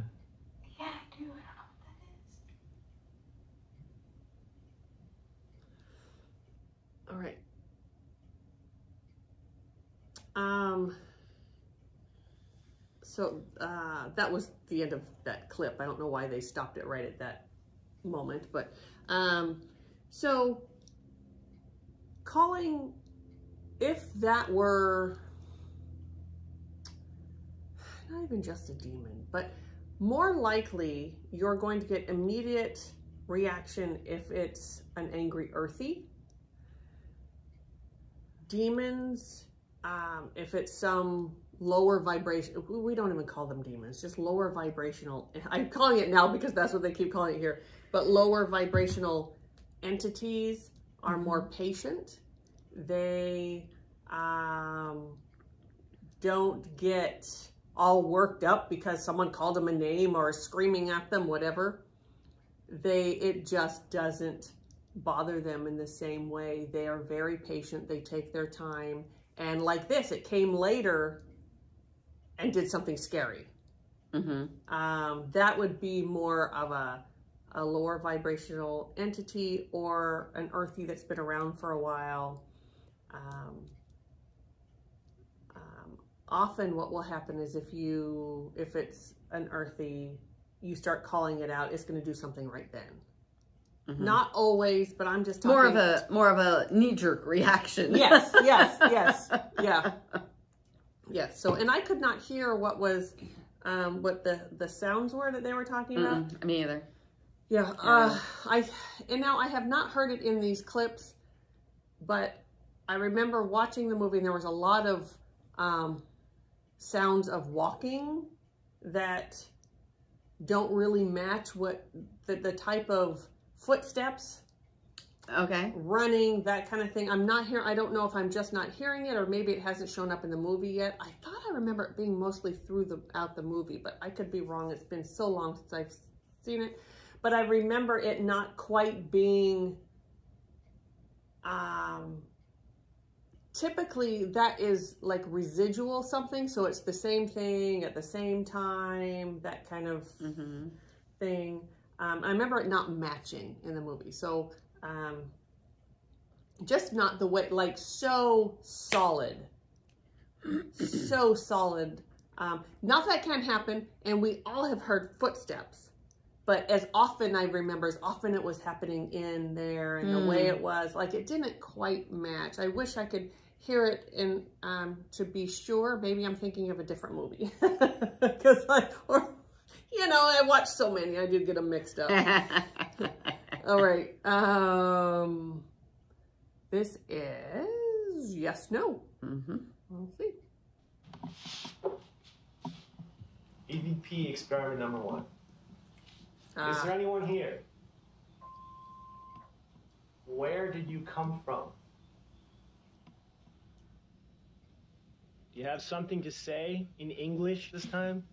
Yeah, I do. I don't know what that is. All right. Um. So uh, that was the end of that clip. I don't know why they stopped it right at that moment, but um, so calling if that were not even just a demon, but more likely you're going to get immediate reaction if it's an angry earthy demons, um, if it's some lower vibration, we don't even call them demons, just lower vibrational. I'm calling it now because that's what they keep calling it here. But lower vibrational entities are more patient. They um, don't get all worked up because someone called them a name or screaming at them, whatever. They, it just doesn't bother them in the same way. They are very patient. They take their time. And like this, it came later and did something scary. Mm-hmm. Um, that would be more of a, a lower vibrational entity or an earthy that's been around for a while. Um, um, often what will happen is if you, if it's an earthy, you start calling it out, it's going to do something right then. Mhm. Not always, but I'm just talking. More of a more of a knee jerk reaction. yes, yes, yes, yeah, yes. So, and I could not hear what was, um, what the the sounds were that they were talking about. Mm-mm, me either. Yeah, uh, I and now I have not heard it in these clips, but I remember watching the movie and there was a lot of um, sounds of walking that don't really match what the, the type of footsteps Okay. running, that kind of thing. I'm not here. I don't know if I'm just not hearing it or maybe it hasn't shown up in the movie yet. I thought I remember it being mostly through the out the movie, but I could be wrong. It's been so long since I've seen it. But I remember it not quite being um typically that is like residual something, so it's the same thing at the same time, that kind of Mm-hmm. thing. Um, I remember it not matching in the movie. So, um, just not the way, like so solid. so solid. Um, not that can happen, and we all have heard footsteps. But as often I remember, as often it was happening in there and the way Mm. it was, like it didn't quite match. I wish I could hear it in um, to be sure. Maybe I'm thinking of a different movie because I, or you know, I watched so many, I did get them mixed up. All right. Um, this is yes, no. mm-hmm. We'll see. EVP experiment number one. Is Uh, there anyone here? Where did you come from? Do you have something to say in English this time?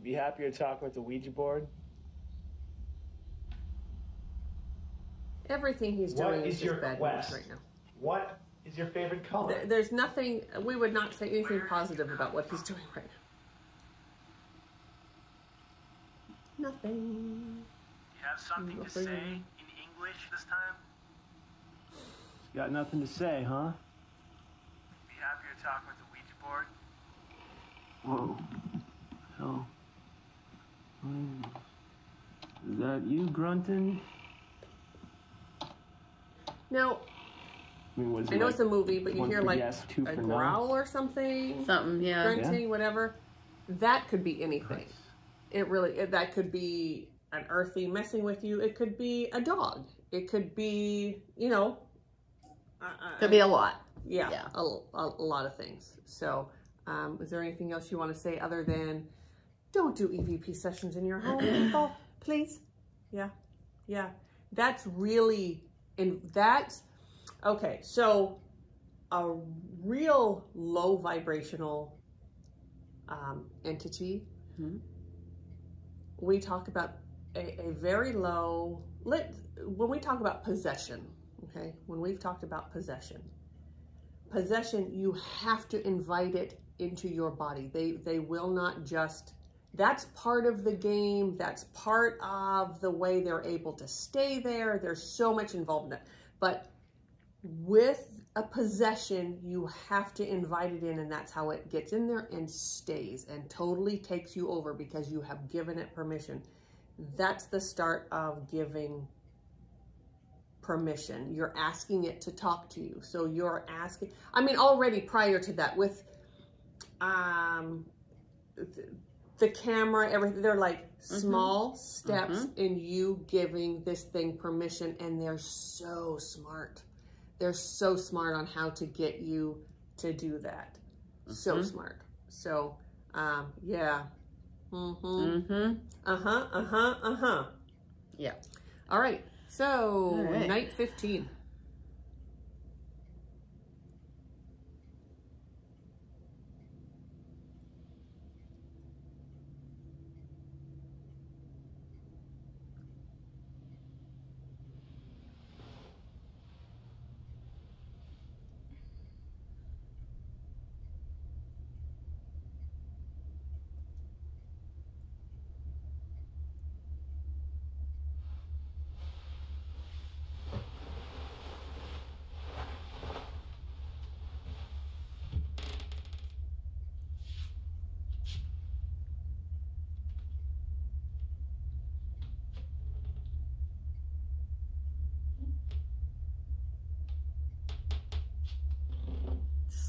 Would you be happier talking with the Ouija board? everything he's What doing is is your just bad quest? news right now. What is your favorite color? There- There's nothing. We would not say anything positive about what he's doing right now. Nothing. You have something to say in English this time? Got nothing to say, huh? Be happier talking with the Ouija board? Whoa. Hell. Is that you grunting? Now I mean, was I know like it's a movie, but you hear like yes, two a for no? growl or something, Something, yeah. grunting, whatever. That could be anything. Nice. It really. It, that could be an earthy messing with you. It could be a dog. It could be you know. Uh, uh, Could be a lot. yeah, yeah. A, a, a lot of things. So, um, is there anything else you want to say other than don't do EVP sessions in your home, people, please? Yeah, yeah. That's really and that's okay. So, a real low vibrational um, entity. Mhm. We talk about a, a very low. Let when we talk about possession. Okay, when we've talked about possession, possession, you have to invite it into your body. They they will not just that's part of the game. That's part of the way they're able to stay there. There's so much involved in it. But with a possession, you have to invite it in, and that's how it gets in there and stays and totally takes you over because you have given it permission. That's the start of giving permission. You're asking it to talk to you. So you're asking, I mean, already prior to that, with um, the camera, everything, they're like small steps in you giving this thing permission, and they're so smart. They're so smart on how to get you to do that. So Mhm. smart. So, um, yeah. Mm-hmm. Mm-hmm. Uh-huh, uh-huh, uh-huh. Yeah. All right. So, All right. night 15.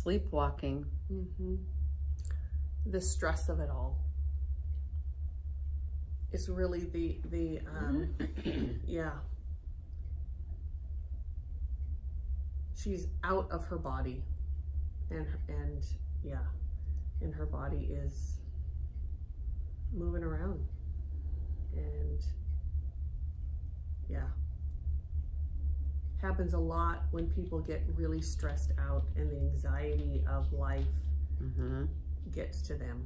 Sleepwalking. Mm-hmm. The stress of it all is really the the um, yeah. She's out of her body, and and yeah, and her body is moving around, and yeah. Happens a lot when people get really stressed out and the anxiety of life Mm-hmm. gets to them.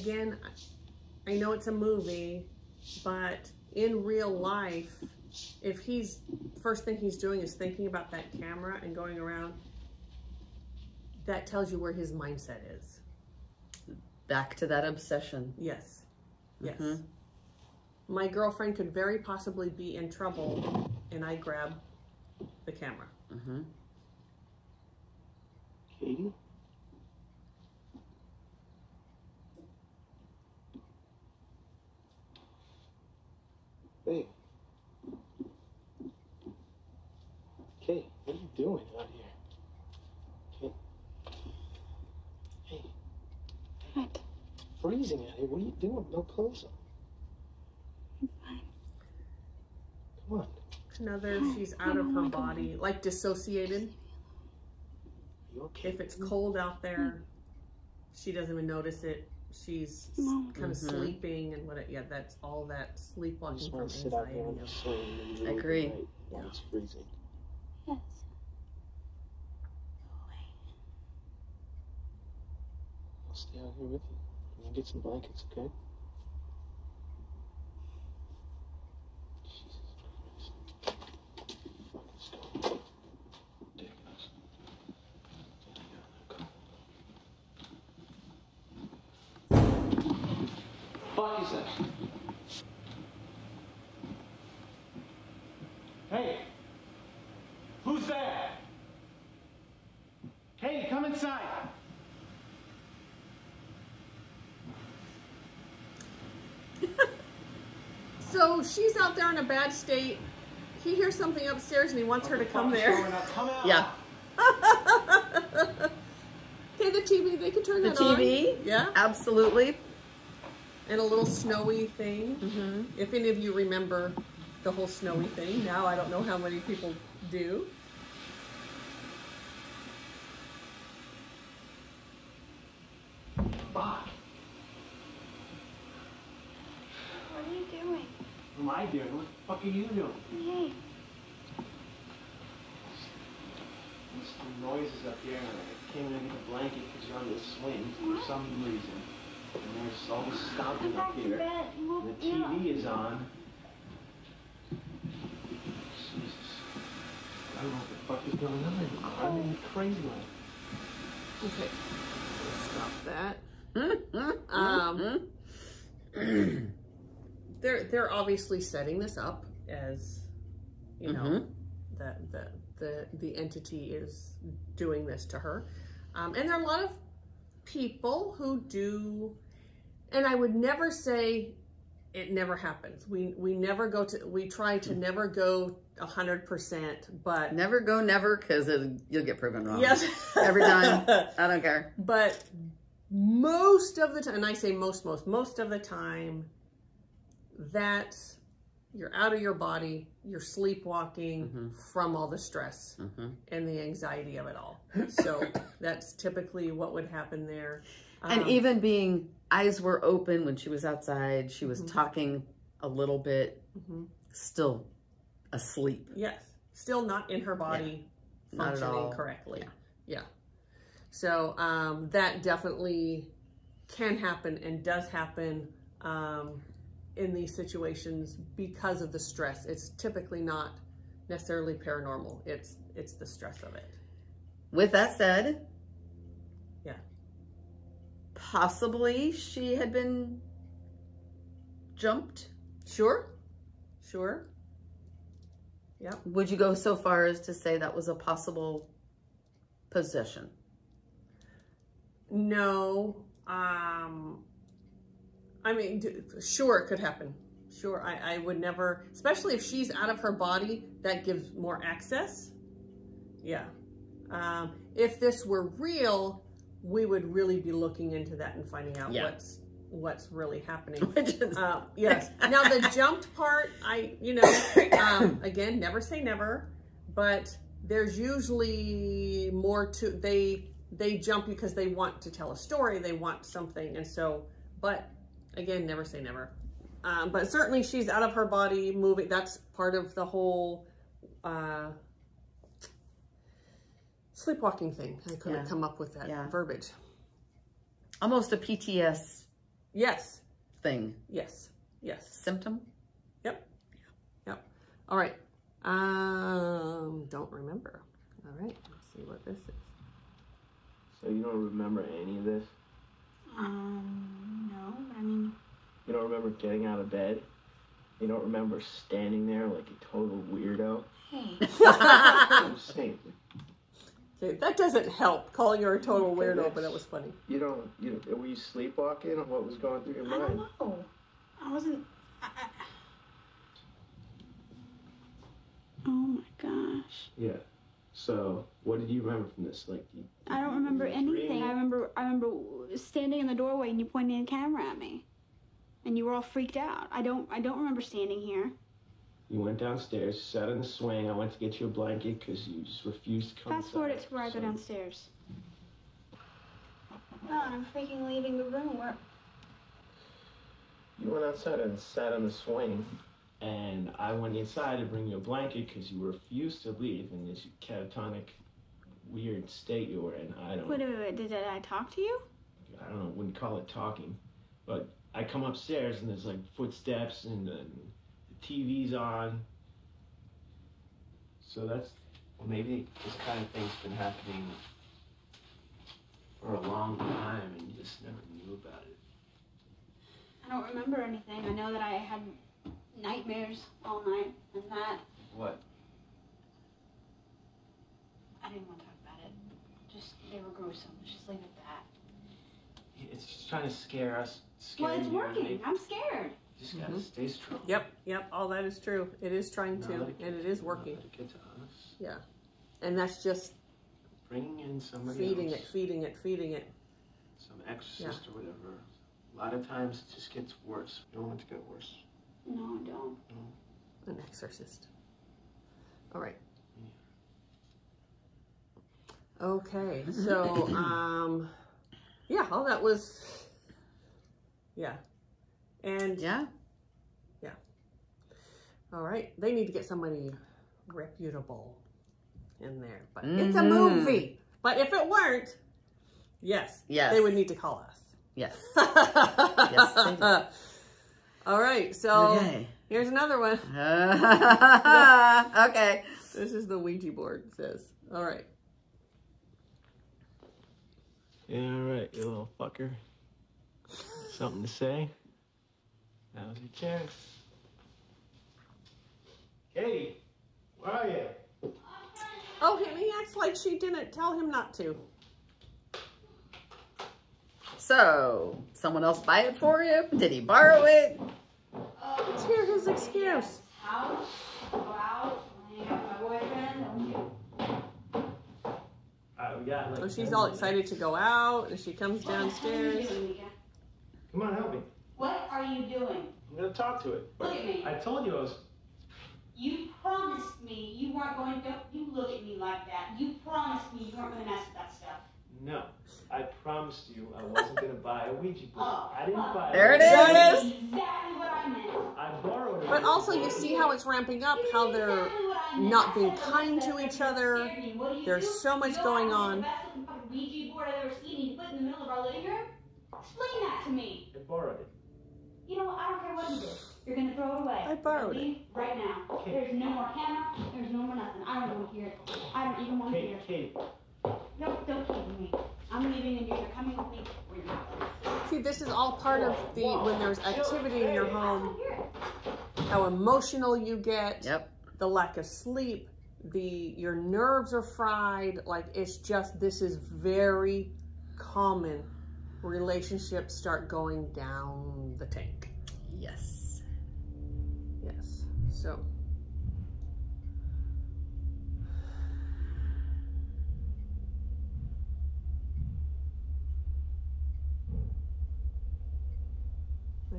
Again, I know it's a movie, but in real life, if he's first thing he's doing is thinking about that camera and going around, that tells you where his mindset is. Back to that obsession. Yes. Yes. Mhm. My girlfriend could very possibly be in trouble and I grab the camera. hmm Katie? Hey. Kate, what are you doing out here? Kate. Hey. What? Freezing out here. What are you doing? No clothes on. I'm fine. Come on. Another, she's out of her body, like dissociated. You okay? If it's cold out there, she doesn't even notice it. She's Mom. kind of Mhm. sleeping and what, yeah, that's all that sleepwalking from want sit out there on anxiety. the swing in the middle of the Agree. night while it's freezing. Yes. Go away. I'll stay out here with you. Get some blankets, okay? Jesus Christ. Fuck, let's go. Ridiculous. Fuck is that? Hey! Who's there? Hey, come inside! So she's out there in a bad state. He hears something upstairs and he wants her to come there. Come out! Yeah. okay, the TV, they can turn The that on. The TV? Yeah. Absolutely. And a little snowy thing. hmm If any of you remember the whole snowy thing, now I don't know how many people do. Fuck! What are you doing? What am I doing? What the fuck are you doing? Hey. There's some noises up here, and I came in to get a blanket because you're on this swing for some reason. And there's all this Come stomping up back here. And the you know. TV is on. Jesus. I don't know what the fuck is going on. I'm in crazy land. Okay. Stop that. Mm-hmm. Um, they're they're obviously setting this up as you know Mhm. that the the the entity is doing this to her um, and there are a lot of people who do and i would never say it never happens we we never go to we try to never go a hundred percent but Never go never because you'll get proven wrong. yes Every time. I don't care. but most of the time, and I say most, most, most of the time, that you're out of your body, you're sleepwalking Mhm. from all the stress hmm and the anxiety of it all. So that's typically what would happen there. And Um, even being eyes were open when she was outside, she was Mhm. talking a little bit, mhm. still asleep. yes, still not in her body Not at functioning all. correctly. Yeah. Yeah. So um, that definitely can happen and does happen um, in these situations because of the stress. It's typically not necessarily paranormal. It's it's the stress of it. With that said, Yeah. possibly she had been jumped. Sure, sure. Yeah. Would you go so far as to say that was a possible possession? No. Um, I mean, sure, it could happen. Sure, I, I would never, especially if she's out of her body, that gives more access. Yeah. Um, if this were real, we would really be looking into that and finding out Yeah. what's what's really happening. Uh, yes. Now the jumped part, I, you know, um, again, never say never, but there's usually more to, they, they jump because they want to tell a story, they want something. And so, but again, never say never. Um, but certainly she's out of her body moving. That's part of the whole, uh, sleepwalking thing. I couldn't Yeah. come up with that Yeah. verbiage. almost a PTS Yes. thing, Yes. Yes. symptom. Yep. Yep. All right. Um, don't remember. All right. Let's see what this is. So you don't remember any of this? Um, no, I mean, You don't remember getting out of bed? You don't remember standing there like a total weirdo? hey, I'm Okay, that doesn't help calling her a total weirdo, but that was funny. you don't, you were you sleepwalking or what was going through your mind? I don't mind? know. I wasn't. I, I... Oh my gosh. Yeah. So, what did you remember from this? Like, you, I don't remember anything. dreaming? I remember I remember standing in the doorway and you pointing a camera at me. And you were all freaked out. I don't I don't remember standing here. You went downstairs, sat on the swing. I went to get you a blanket because you just refused to come Fast forward it to where I go downstairs. Oh, and I'm freaking leaving the room. Where? You went outside and sat on the swing, and I went inside to bring you a blanket because you refused to leave in this catatonic, weird state you were in. I don't, Wait, wait, wait, did I talk to you? I don't know, wouldn't call it talking, but I come upstairs and there's like footsteps and the, the TV's on. So that's, well, maybe this kind of thing's been happening for a long time and you just never knew about it. I don't remember anything. I know that I had nightmares all night and that What? I didn't want to talk about it. Just they were gruesome. Let's just leave it at that. It's just trying to scare us. Scare Well, it's you, working. make- I'm scared. You just gotta Mhm. stay strong. Yep. Yep. All that is true. It is trying Not to, let and it is it to- is not working. let it get to us. Yeah. And that's just Bringing in somebody feeding else, it, feeding it, feeding it. some exorcist or whatever. A lot of times it just gets worse. You don't want it to get worse. No, I don't. An exorcist. All right. Okay, so um, yeah, all that was, yeah, and Yeah. Yeah. All right, they need to get somebody reputable in there, but it's a Mhm. movie. But if it weren't, yes, Yes. they would need to call us. Yes. yes, they do. All right, so Okay. here's another one. okay. This is the Ouija board. It says, all right. Yeah, all right, you little fucker. Something to say? Now's your chance. Katie, where are you? Oh, and he acts like she didn't tell him not to. So, someone else buy it for you? Did he borrow it? Let's hear his excuse. House, go out, hang out my boyfriend. Uh, got like. So she's all excited to go out, and she comes What downstairs. doing, Come on, help me. What are you doing? I'm gonna talk to it. Look at me. I told you I was. You promised me you weren't going to. You look at me like that. You promised me you weren't going to mess with that stuff. No, I promised you I wasn't gonna buy a Ouija board. Oh, I didn't oh. buy There it There it is. Exactly what I meant. I borrowed it. But also, you see how it's ramping up, how they're Exactly what I meant. not being kind to each other. scared me. What do you There's so much going on. the best looking fucking Ouija board I've ever seen. You put in the middle of our living room. Explain that to me. I borrowed it. You know what? I don't care what you did. You're gonna throw it away. I borrowed it. Leave right now. There's no more camera. There's no more nothing. I don't want to hear it. I don't even want to hear it. Kate, No, don't keep me. I'm leaving and you're coming with me or you're not. see, this is all part of the when there's activity in your home, don't hear it. how emotional you get, Yep. the lack of sleep, the your nerves are fried. Like it's just this is very common. Relationships start going down the tank. Yes. Yes. So.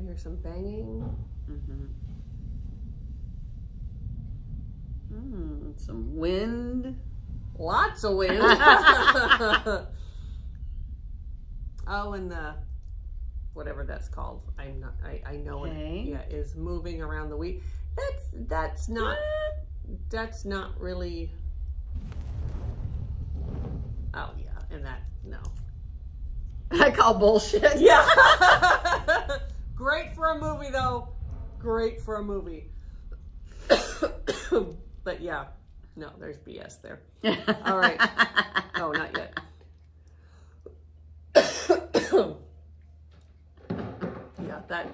Hear some banging. Mm-hmm. Mm, some wind. Lots of wind. oh, and the whatever that's called. I'm not. I, I know Okay. it. Yeah, is moving around the wheat. That's that's not. That's not really. Oh yeah, and that no. I call bullshit. Yeah. Great for a movie, though. Great for a movie. but yeah, no, there's BS there. All right. Oh, not yet. yeah, that.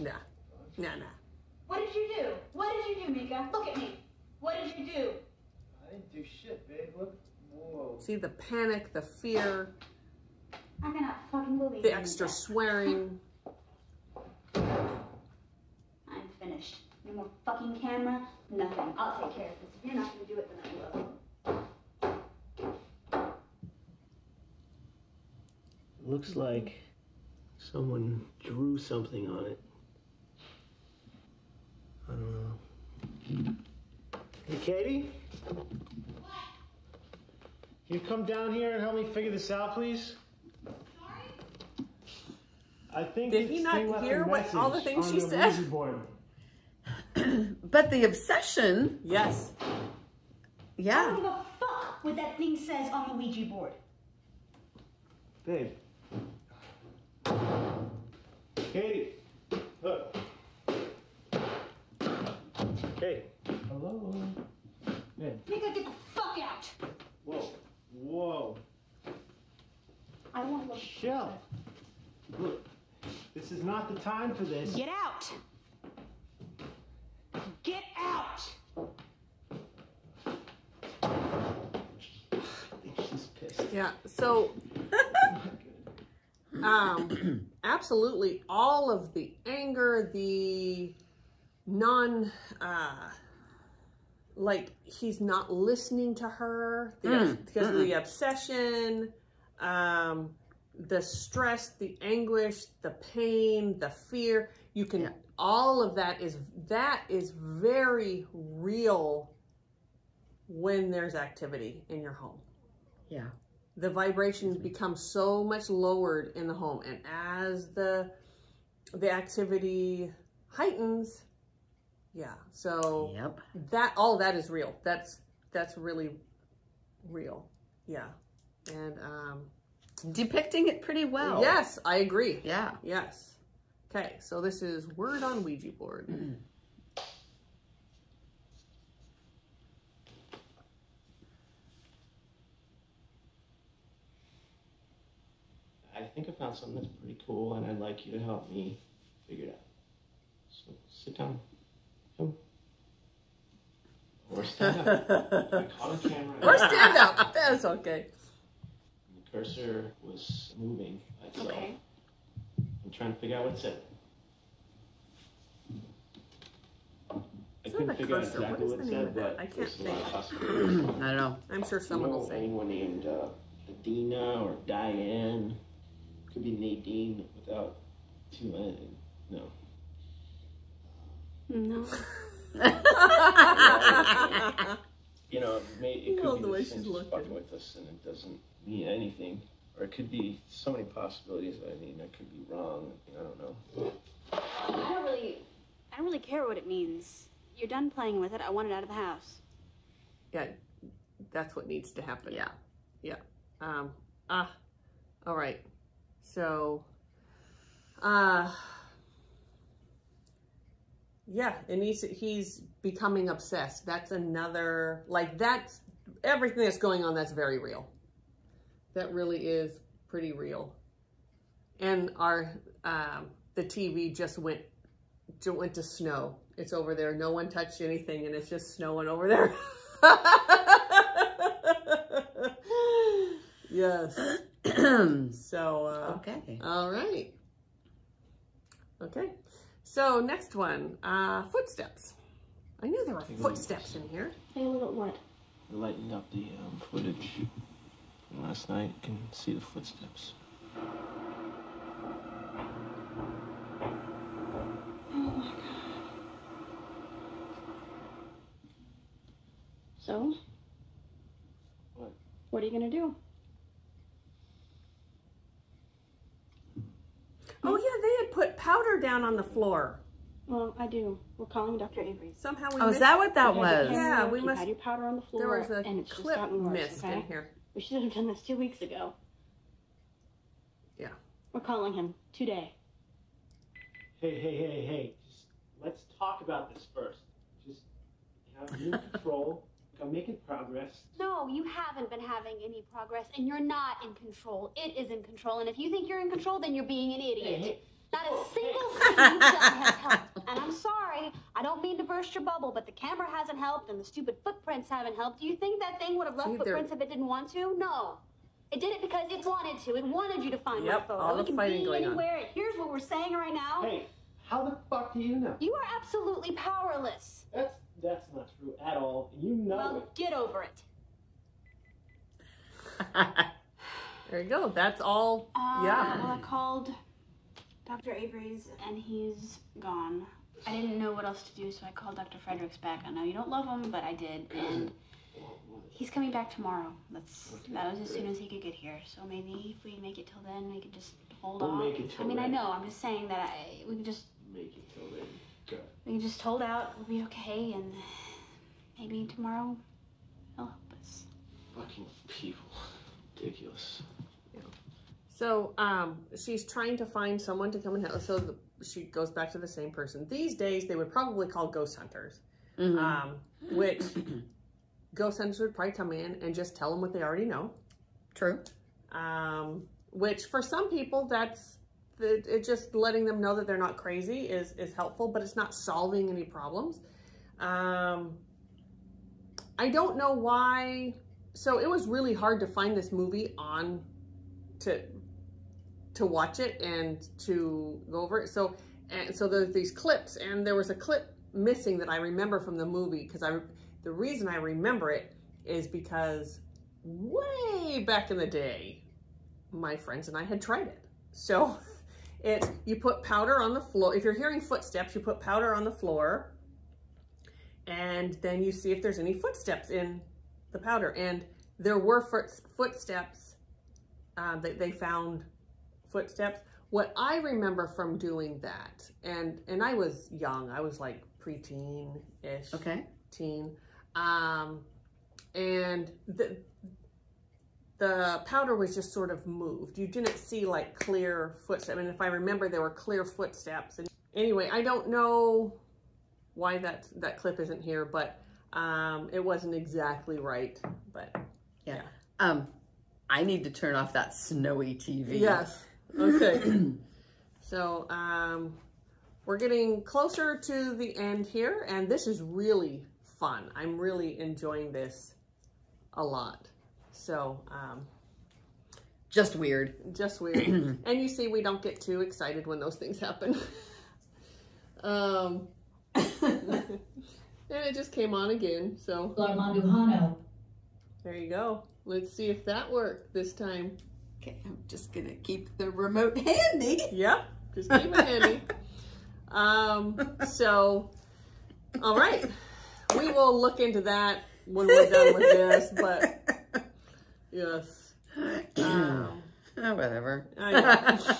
Nah, nah, nah. What did you do? What did you do, Micah? Look at me. What did you do? I didn't do shit, babe. Look. Whoa. See the panic, the fear, I cannot fucking believe the extra that. swearing. I'm finished. No more fucking camera. Nothing. I'll take care of this. If you're not gonna do it, then I will. Looks like someone drew something on it. I don't know. Hey, Katie? Can you come down here and help me figure this out, please? I think Did he not thing left a hear what- all the things she the said? But the obsession, Yes. Yeah. I don't yeah. give a fuck what that thing says on the Ouija board. Babe. Katie. Look. Hey. Hello. Man. Micah, get the fuck out. Whoa. Whoa. I want to look. Shell. Look. This is not the time for this. Get out. Get out. I think she's pissed. Yeah. So, um, absolutely all of the anger, the non, uh, like he's not listening to her the, Mm, because of the obsession, um, the stress, the anguish, the pain, the fear. You can Yeah. all of that is that is very real when there's activity in your home Yeah. the vibrations become so much lowered in the home and as the the activity heightens yeah so Yep. that all that is real that's that's really real yeah and um Depicting it pretty well. yes i agree Yeah. yes okay so this is word on ouija board I think I found something that's pretty cool, and I'd like you to help me figure it out. So sit down. Come. Or stand up. I caught a camera. or stand up that's okay And the cursor was moving by itself. Okay. I'm trying to figure out what it said. I couldn't not a figure out cursor. exactly What is what, it said, that? but I can't there's a lot of think. possibilities. I don't know. i'm sure someone know will say anyone named uh, Adina or Diane? Could be Nadine without two N. No. No. You know, it, may, it could be the way she's looking. fucking with us and it doesn't mean anything. Or it could be so many possibilities. I mean, I could be wrong. I don't know. I don't really. I don't really care what it means. You're done playing with it. I want it out of the house. yeah that's what needs to happen Yeah. Yeah. Um, ah, all right. So, uh, yeah, and he's, he's becoming obsessed. That's another, like that's everything that's going on. That's very real. That really is pretty real. And our, um, the TV just went, just went to snow. It's over there. No one touched anything and it's just snowing over there. yes. So, uh, okay. all right. Okay. So next one, uh, footsteps. I knew there were footsteps in here. Hey, a little what? We're up the um, footage from last night. You can see the footsteps. Oh my god. so? What? What are you gonna do? Oh yeah, they had put powder down on the floor. Well, I do. We're calling Dr. Avery. Somehow we Oh, is that what that You had your was? Yeah, we you must- had your powder on the floor, There was a and it's just clip gotten worse. missed okay? in here. We should have done this two weeks ago. Yeah. We're calling him today. Hey, hey, hey, hey. Just let's talk about this first. Just, you know, you're in control. I'm making progress. No, you haven't been having any progress, and you're not in control. It is in control, and if you think you're in control, then you're being an idiot. Hey, hey. Not a single thing you've done has helped. And I'm sorry, I don't mean to burst your bubble, but the camera hasn't helped, and the stupid footprints haven't helped. Do you think that thing would have left footprints if it didn't want to? No. It did it because it wanted to. It wanted you to find Yep, my photo. all the it can fighting be going on. anywhere. Here's what we're saying right now. Hey, how the fuck do you know? You are absolutely powerless. That's that's not true at all. You know Well, it. get over it. There you go. That's all. Uh, yeah. Well, I called Dr. Averies and he's gone. I didn't know what else to do, so I called Dr. Fredericks back. I know you don't love him, but I did, and he's coming back tomorrow. That's that was as soon as he could get here. So maybe if we make it till then, we could just hold We'll off. make it till I mean, I know. I'm just saying that I we can just Make it till then. We can just hold out. We'll be okay, and maybe tomorrow he'll help us. Fucking people. Ridiculous. So um, she's trying to find someone to come and help. So the, she goes back to the same person. These days, they would probably call ghost hunters, Mhm. um, which ghost hunters would probably come in and just tell them what they already know. True. Um, which for some people, that's it, it just letting them know that they're not crazy is is helpful, but it's not solving any problems. Um, I don't know why. So it was really hard to find this movie on to to watch it and to go over it. So and so there's these clips, and there was a clip missing that I remember from the movie because I the reason I remember it is because way back in the day, my friends and I had tried it. So it you put powder on the floor. If you're hearing footsteps, you put powder on the floor, and then you see if there's any footsteps in the powder. And there were footsteps. Uh, they, they found footsteps. What I remember from doing that, and and I was young. I was like preteen ish Okay. teen. Um, and the, the powder was just sort of moved. You didn't see like clear footsteps. I mean, if I remember, there were clear footsteps. And anyway, I don't know why that, that clip isn't here, but um, it wasn't exactly right. But Yeah. Um, I need to turn off that snowy TV. yes. Okay. so um, we're getting closer to the end here, and this is really fun. I'm really enjoying this a lot. So, um, Just weird. just weird. and you see, we don't get too excited when those things happen. um, and it just came on again. So Armando there you go. Let's see if that worked this time. Okay, I'm just gonna keep the remote handy. Yep, just keep it handy. Um, so, all right. We will look into that when we're done with this, but yes. Um, Oh, whatever. I know.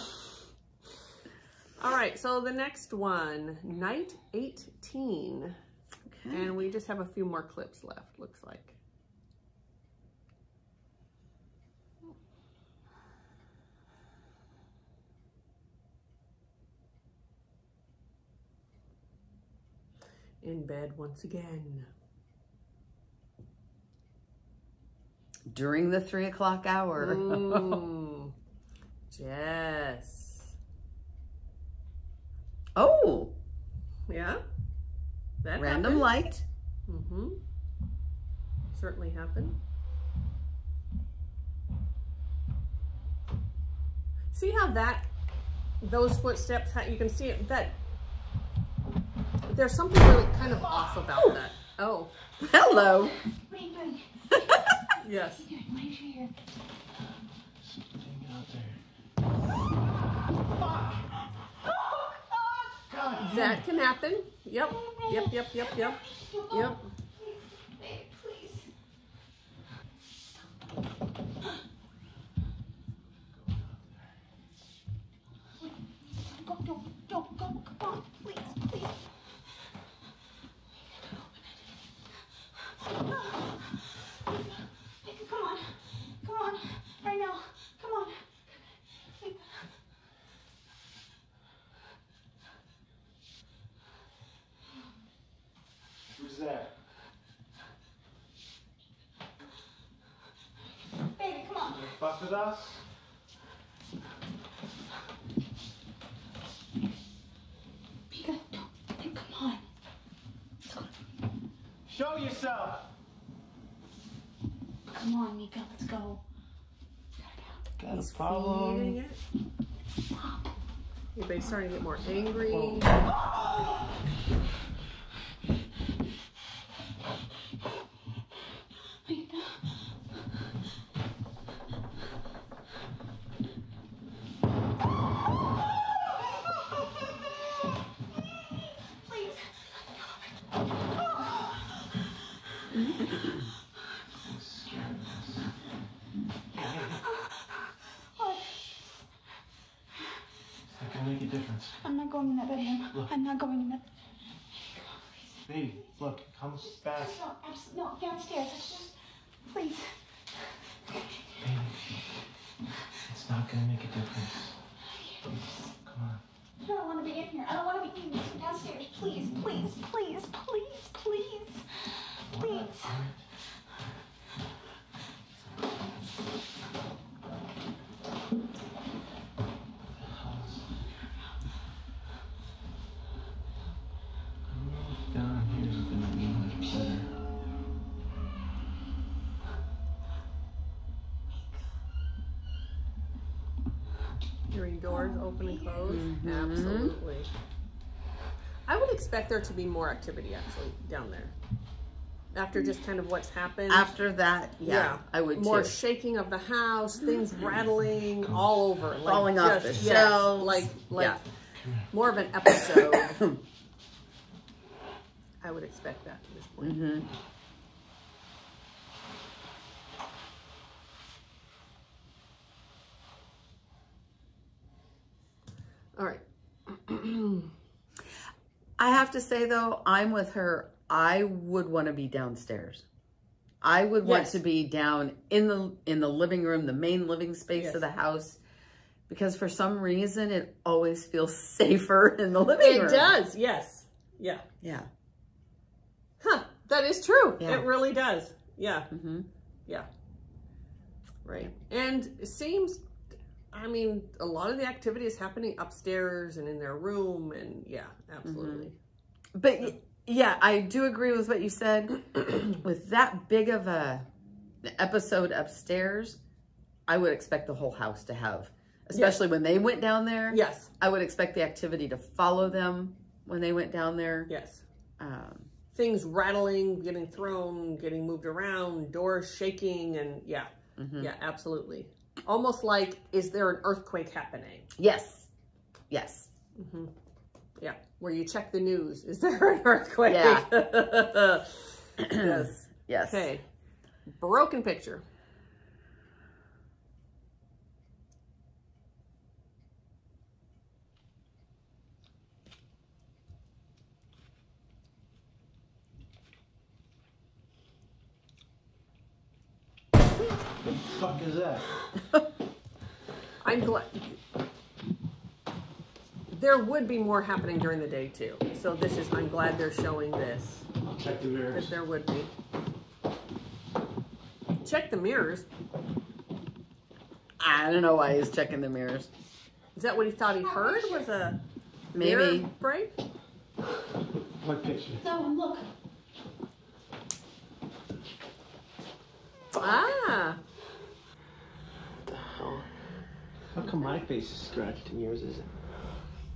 All right, so the next one, night 18. And we just have a few more clips left, looks like. In bed once again. During the three o'clock hour. Mm. Yes. oh, Yeah. That random light. Mm-hmm. Certainly happened. See how that, those footsteps, how you can see it, that, there's something really kind of off about that. Oh, Hello. What are you doing? yes. What are you doing? What are you doing here? Something out there. That can happen. Yep, yep, yep, yep, yep, yep. Babe, please. Go, don't, don't, go, come on, please, please. Come on, come on, right now, come on. Fuck with us? Micah, don't. Hey, come on. Show yourself! Come on, Micah, let's go. Gotta He's follow feeding him. it. Everybody's starting to get more angry. Micah. Please. What? It's not gonna make a difference. I'm not going in that bedroom. I'm not going in that. Baby, look, come fast. No, abs- no, downstairs. It's just, please. Baby, it's not gonna make a difference. Come on. I don't want to be in here. I don't want to be in here. Downstairs, please, please, please, please, please, please. Down Mm-hmm. Absolutely. I would expect there to be more activity actually down there. After just kind of what's happened. After that, yeah, I would more too. shaking of the house, things rattling all over, like Falling off the yes, shelves. like like Yeah. more of an episode. I would expect that at this point. hmm All right. I have to say though, I'm with her. I would want to be downstairs. I would want Yes. to be down in the in the living room, the main living space Yes. of the house, because for some reason it always feels safer in the living It room. It does. Yes. Yeah. Yeah. Huh. That is true. Yeah. It really does. Yeah. Mm -hmm. Yeah. Right. And it seems, I mean, a lot of the activity is happening upstairs and in their room. And yeah, absolutely. But y- yeah, I do agree with what you said. with that big of a episode upstairs, I would expect the whole house to have, especially when they went down there. Yes. I would expect the activity to follow them when they went down there. Yes. Um, Things rattling, getting thrown, getting moved around, doors shaking. And yeah, mhm. yeah, absolutely. Almost like, is there an earthquake happening? Yes. Yes. hmm Yeah. Where you check the news. Is there an earthquake? Yeah. yes. Yes. Okay. Broken picture. The fuck is that? I'm glad. There would be more happening during the day too. So this is, I'm glad they're showing this. I'll check the mirrors. Because mirrors. there would be. Check the mirrors. I don't know why he's checking the mirrors. Is that what he thought he heard? Was a Maybe. mirror break? What picture? No, look. Ah. What the hell? How come my face is scratched and yours isn't?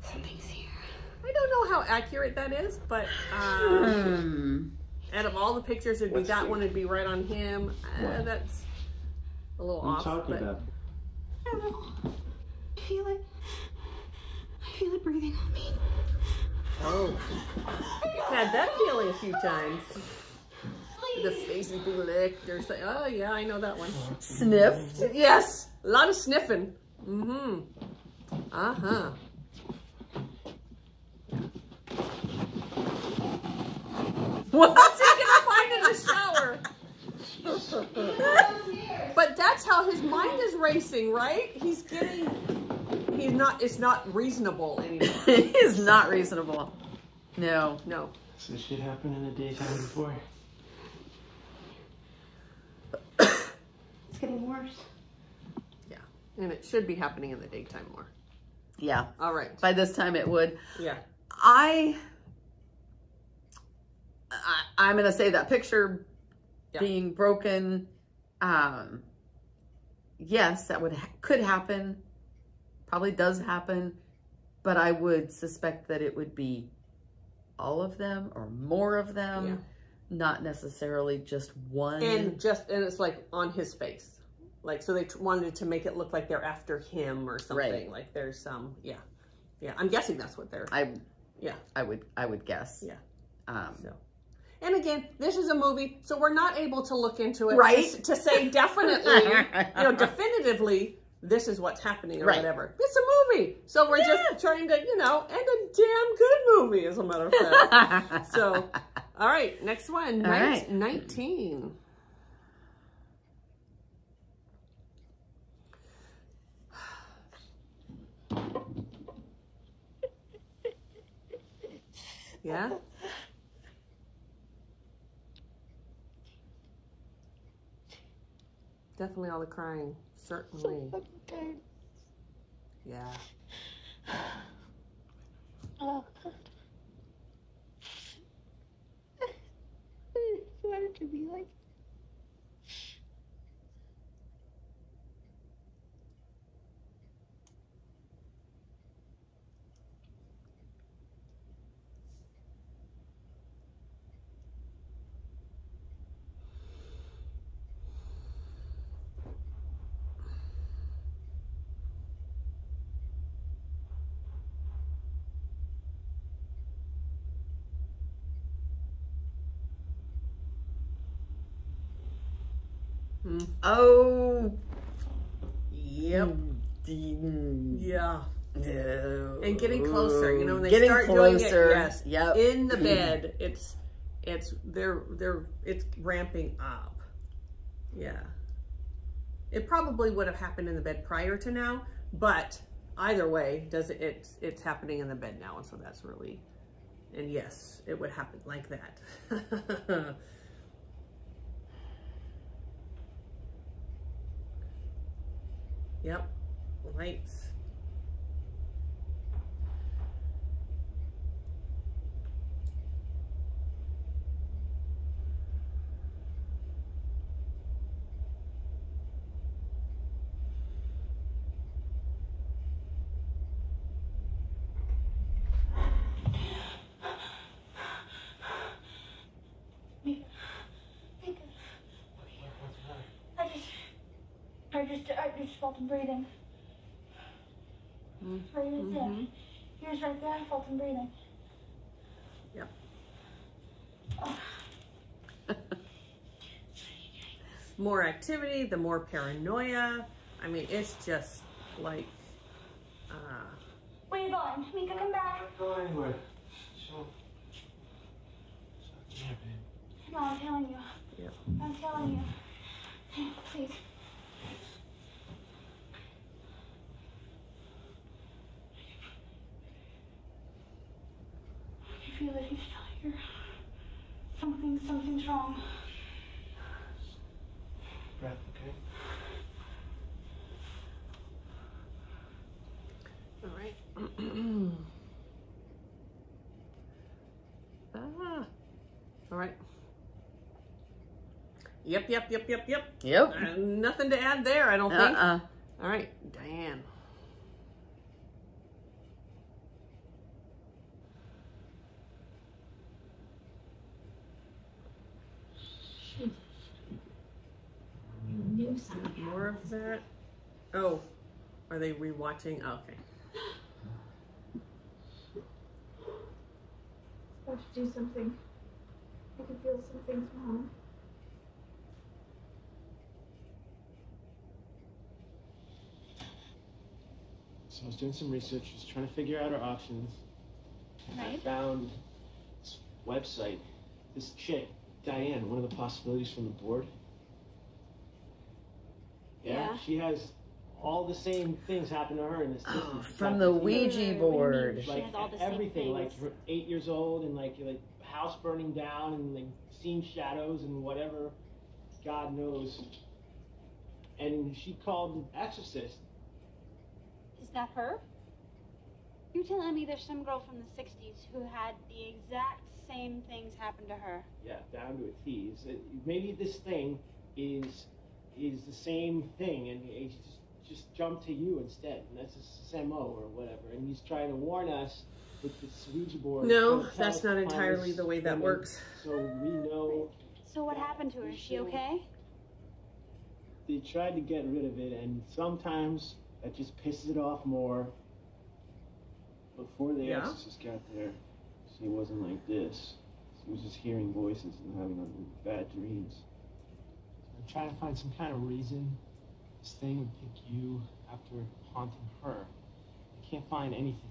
Something's here. I don't know how accurate that is, but um, Hmm. out of all the pictures, it'd be What's that the- one would be right on him. Uh, that's a little What are you off. talking but about? I don't know. I feel it. I feel it breathing on me. Oh. Had that feeling a few times. The face is being licked or something. Oh, yeah, I know that one. Sniffed. Yes, a lot of sniffing. Mm-hmm. Uh-huh. What's he gonna find in the shower? but that's how his mind is racing, right? He's getting, he's not, it's not reasonable anymore. he is not reasonable. No. No. So this shit happened in the daytime before? It's getting worse. And it should be happening in the daytime more. Yeah. All right. By this time it would. Yeah. I, I I'm gonna say that picture Yeah. being broken. Um, yes, that would ha- could happen. Probably does happen, but I would suspect that it would be all of them or more of them, Yeah. not necessarily just one. And just, and it's like on his face. Like, so they wanted to make it look like they're after him or something. Right. Like there's some, yeah. Yeah. I'm guessing that's what they're, I yeah. I would I would guess. Yeah. Um, So. And again, this is a movie, so we're not able to look into it Right. to, to say definitely, you know, definitively, this is what's happening or Right. whatever. It's a movie, so we're just trying to, you know, and a damn good movie, as a matter of fact. so, all right, next one, All right. nineteen. Yeah. Definitely all the crying. Certainly. Yeah. Oh. God. I wanted to be like. Oh. Yep. Mm, Yeah. No. And getting closer, you know, when they Getting start closer. doing it, yes, Yep. in the bed, it's, it's, they're, they're, it's ramping up. Yeah. It probably would have happened in the bed prior to now, but either way, does it, it's, it's happening in the bed now. And so that's really, and yes, it would happen like that. yep. Lights. Micah. Micah. I just. I just. I just felt him breathing. Right right there. He was right there. I felt him breathing. Yep. Oh. more activity, the more paranoia. I mean, it's just like, uh, Where you going? Micah, come back. Not going anywhere. So. so yeah, babe. No, I'm telling you. Yep. I'm telling you. Please. Feel that he's still here. Something, something's wrong. Breath, okay? all right. ah, all right. Yep, yep, yep, yep, yep. Yep. Uh, nothing to add there, I don't think. Uh-uh. All right, Diane. Knew something. More of that. Oh, are they rewatching? Oh, okay. About to do something. I can feel something's wrong. So I was doing some research, just trying to figure out our options. And I Right. found this website. This chick, Diane, one of the possibilities from the board. Yeah. She has all the same things happen to her in this. Oh, from the Ouija board. She like has all the everything, like eight years old and like like house burning down and like seeing shadows and whatever, God knows. And she called an exorcist Is that her? You telling me there's some girl from the 60s who had the exact same things happen to her? Yeah, down to a T. Maybe this thing is is the same thing, and he just just jumped to you instead, and that's his MO or whatever, and he's trying to warn us with this Ouija board. No, that's not entirely the way that coming, works. So we know So what happened to her? Is she okay? they tried to get rid of it, and sometimes that just pisses it off more. Before the Yeah. exorcist got there, she wasn't like this. She was just hearing voices and having bad dreams. So I'm trying to find some kind of reason this thing would pick you after haunting her. I can't find anything.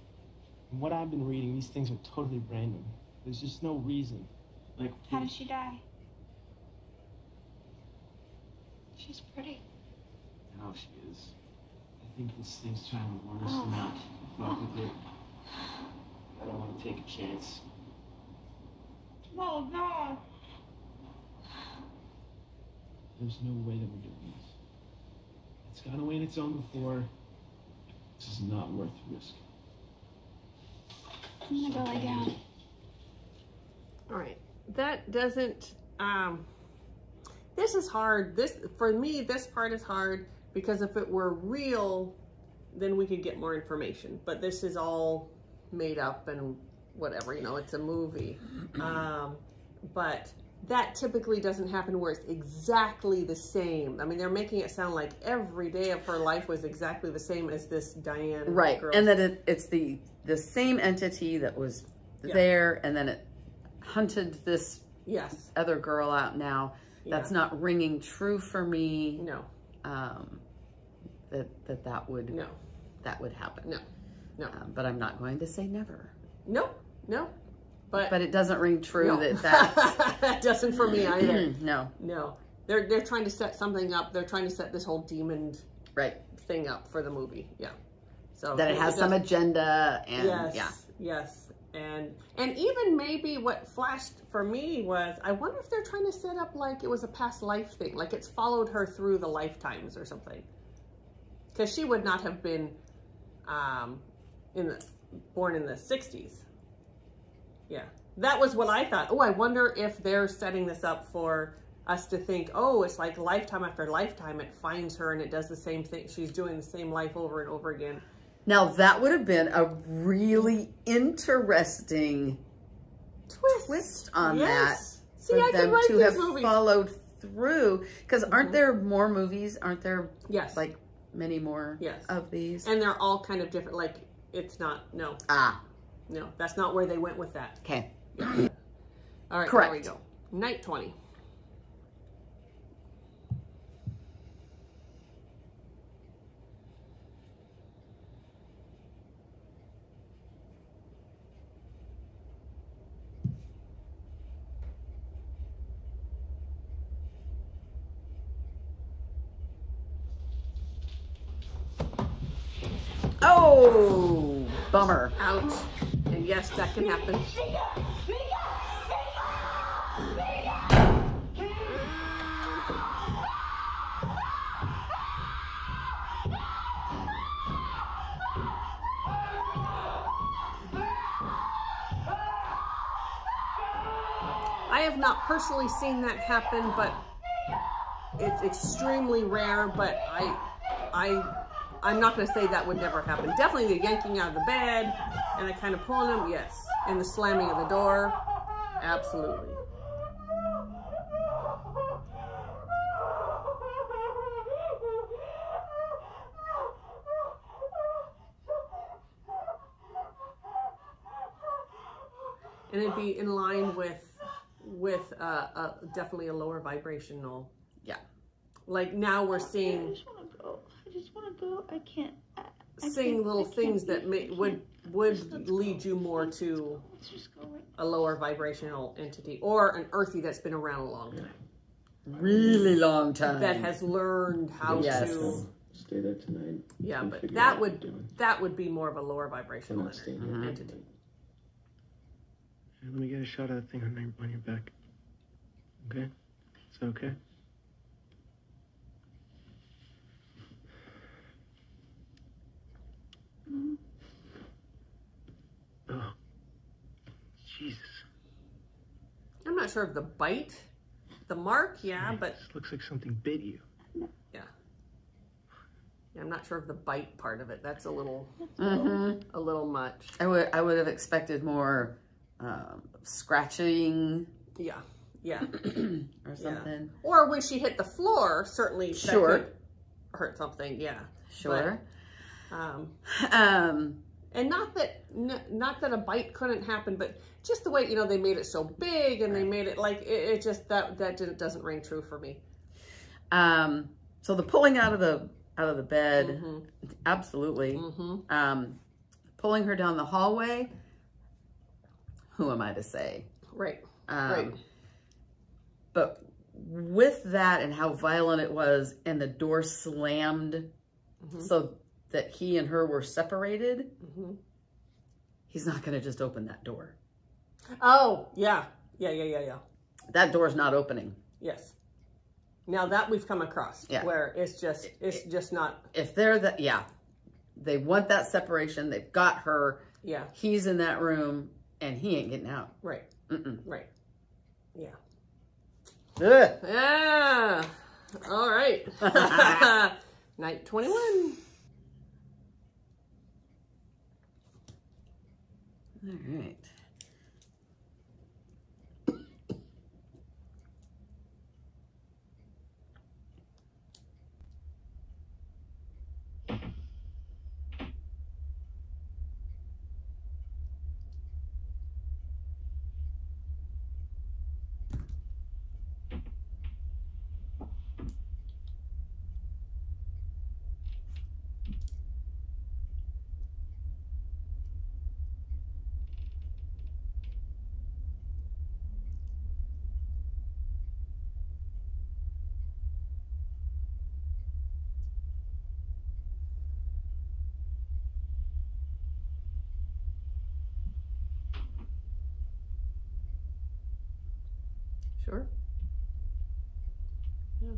From what I've been reading, these things are totally random. There's just no reason. Like How did she die? She's pretty. Now she is. I think this thing's trying to warn us not to fuck with it. I don't want to take a chance. Oh no. There's no way that we're doing this. It's gone away on its own before. This is not worth the risk. I'm gonna go lay down. All right. That doesn't um this is hard. This for me this part is hard because if it were real then we could get more information. But this is all made up and whatever, you know, it's a movie. Um but that typically doesn't happen where it's exactly the same. I mean, they're making it sound like every day of her life was exactly the same as this Diane Right. girl. And that it, it's the, the same entity that was Yeah. there and then it hunted this yes. other girl out now. That's not ringing true for me. No. Um, that, that that would, No. that would happen. No. No. Um, but I'm not going to say never. No. No. But But it doesn't ring true No. that that's, that doesn't for me either. no, No, they're they're trying to set something up. They're trying to set this whole demon right. thing up for the movie. Yeah. So That it has some agenda and yes, yeah. yes, and and even maybe what flashed for me was I wonder if they're trying to set up like it was a past life thing, like it's followed her through the lifetimes or something. Because she would not have been um, in the born in the '60s. Yeah, that was what I thought. Oh, I wonder if they're setting this up for us to think, oh, it's like lifetime after lifetime. It finds her and it does the same thing. She's doing the same life over and over again. Now that would have been a really interesting Twist, twist on Yes. that See, for I can them to have movie. followed through. Because aren't Mhm. there more movies? Aren't there Yes. like many more Yes. of these? and they're all kind of different. Like it's not. No, ah, no, that's not where they went with that. okay. All right, Correct. there we go. Night twenty. Oh, bummer. Out. Yes, that can happen. I have not personally seen that happen, but it's extremely rare. But I, I, I'm not going to say that would never happen. Definitely the yanking out of the bed and I kind of pulling him, yes, and the slamming of the door, absolutely. And it'd be in line with, with uh, uh, definitely a lower vibrational. Yeah. Like now we're seeing I just want to go. I just want to go. I can't. I, I seeing can't- little I can't things that may, I would can't. Would lead you more to go. Let's just go right a lower vibrational entity or an earthy that's been around a long time Really long time. that has learned how Yes. to Stay there tonight. yeah but that would that would be more of a lower We're vibrational not staying ener- entity mm-hmm. Let me get a shot of that thing on your, on your back. Okay? Is that okay? Mm-hmm. Jesus. I'm not sure of the bite. The mark, yeah, but looks like something bit you. yeah. Yeah, I'm not sure of the bite part of it. That's a little, Mm-hmm. a little much. I would I would have expected more um, scratching Yeah, yeah. or something. Or when she hit the floor, certainly Sure. that could hurt something. Yeah. Sure. Um, um, and not that n- not that a bite couldn't happen, but just the way you know they made it so big and they made it like it, it just that that didn't doesn't ring true for me. um, so the pulling out of the out of the bed, Mm-hmm. absolutely. Mm-hmm. Um, pulling her down the hallway. Who am I to say? Right. Um, Right. But with that and how violent it was, and the door slammed Mhm. so that he and her were separated, Mm-hmm. he's not going to just open that door. Oh yeah, yeah, yeah, yeah, yeah. That door's not opening. Yes. Now that we've come across, Yeah. where it's just it's just not. If they're that, yeah, they want that separation. They've got her. Yeah. He's in that room, and he ain't getting out. Right. Mm-mm. Right. Yeah. Ugh. Yeah. All right. Night 21. All right. Sure. Yeah.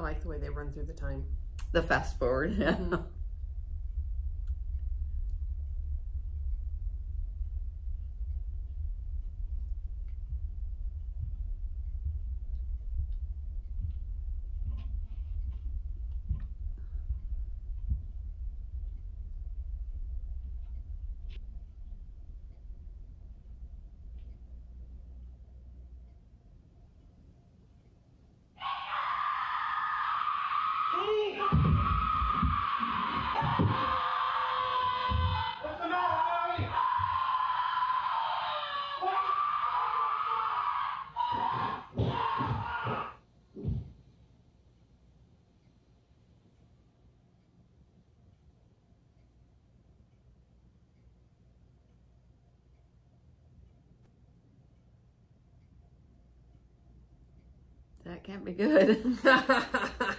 I like the way they run through the time. The fast forward. Yeah. Mhm. That can't be good.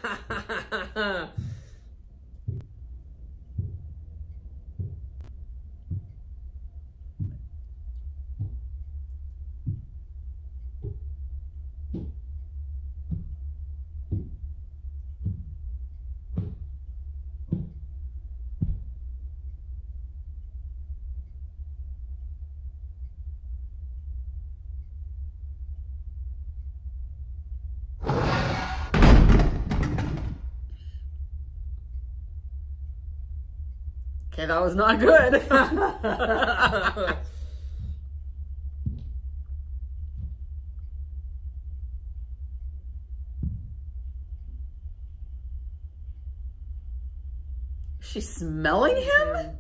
okay, that was not good. She's smelling him?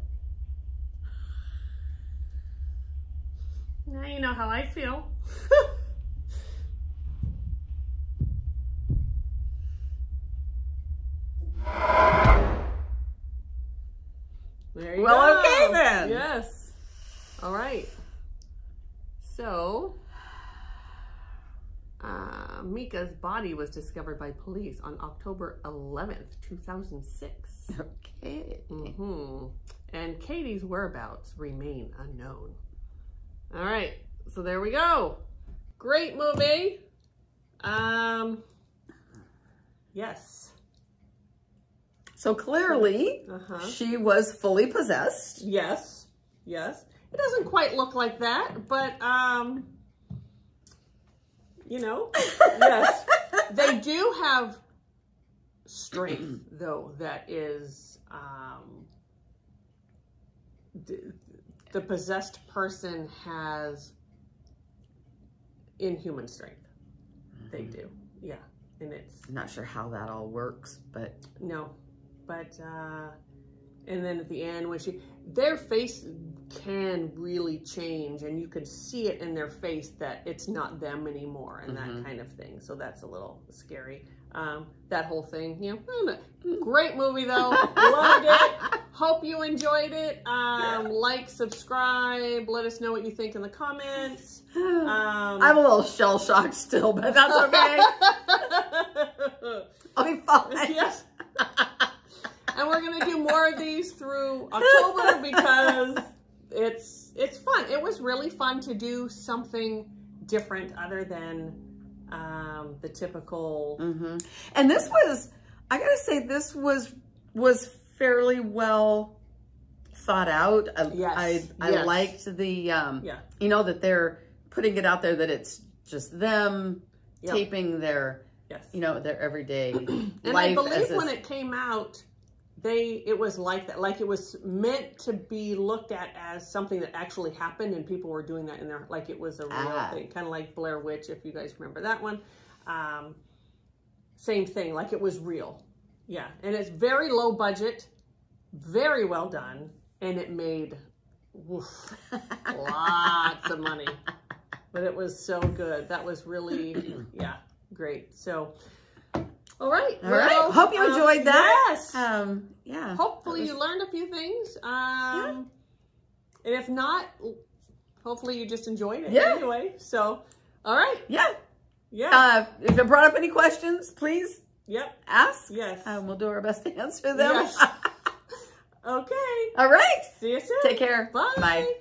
now you know how I feel. there you Well, go. okay then. Yes. All right. So, Uh, body was discovered by police on October 11th, 2006. Okay. Mm hmm And Katie's whereabouts remain unknown. All right, so there we go. Great movie. Um, yes. So clearly, Uh-huh. she was fully possessed. Yes. Yes. It doesn't quite look like that, but um, you know, yes, they do have strength though that is um, the, the possessed person has inhuman strength. They do, yeah, and it's I'm not sure how that all works, but no, but uh, and then at the end when she, their face can really change, and you can see it in their face that it's not them anymore, and Mhm. that kind of thing. So that's a little scary. Um, that whole thing, you know, know. great movie though, loved it. Hope you enjoyed it. Um, like, subscribe, let us know what you think in the comments. Um, I'm a little shell shocked still, but that's okay. I'll be fine. yes. and we're gonna do more of these through October because it's it's fun. It was really fun to do something different other than um, the typical. hmm And this was, I gotta say, this was was fairly well thought out. I, Yes, I, I yes. liked the, um, Yeah. you know, that they're putting it out there that it's just them Yep. taping their, Yes. you know, their everyday And I believe when it came out, they it was like that. Like it was meant to be looked at as something that actually happened, and people were doing that in there, like it was a real Ah. thing, kind of like Blair Witch, if you guys remember that one. Um, same thing, like it was real. Yeah, and it's very low budget, very well done, and it made woof, lots of money. But it was so good. That was really, yeah, great. So, all right. All right. Hope you um, enjoyed that. Yes. Um, yeah. hopefully that you learned a few things. Um, and if not, hopefully you just enjoyed it Yeah. anyway. So, all right. Yeah. Yeah. Uh, if it brought up any questions, please yep. ask. Yes. Um, we'll do our best to answer them. Yes. Okay. All right. See you soon. Take care. Bye. Bye.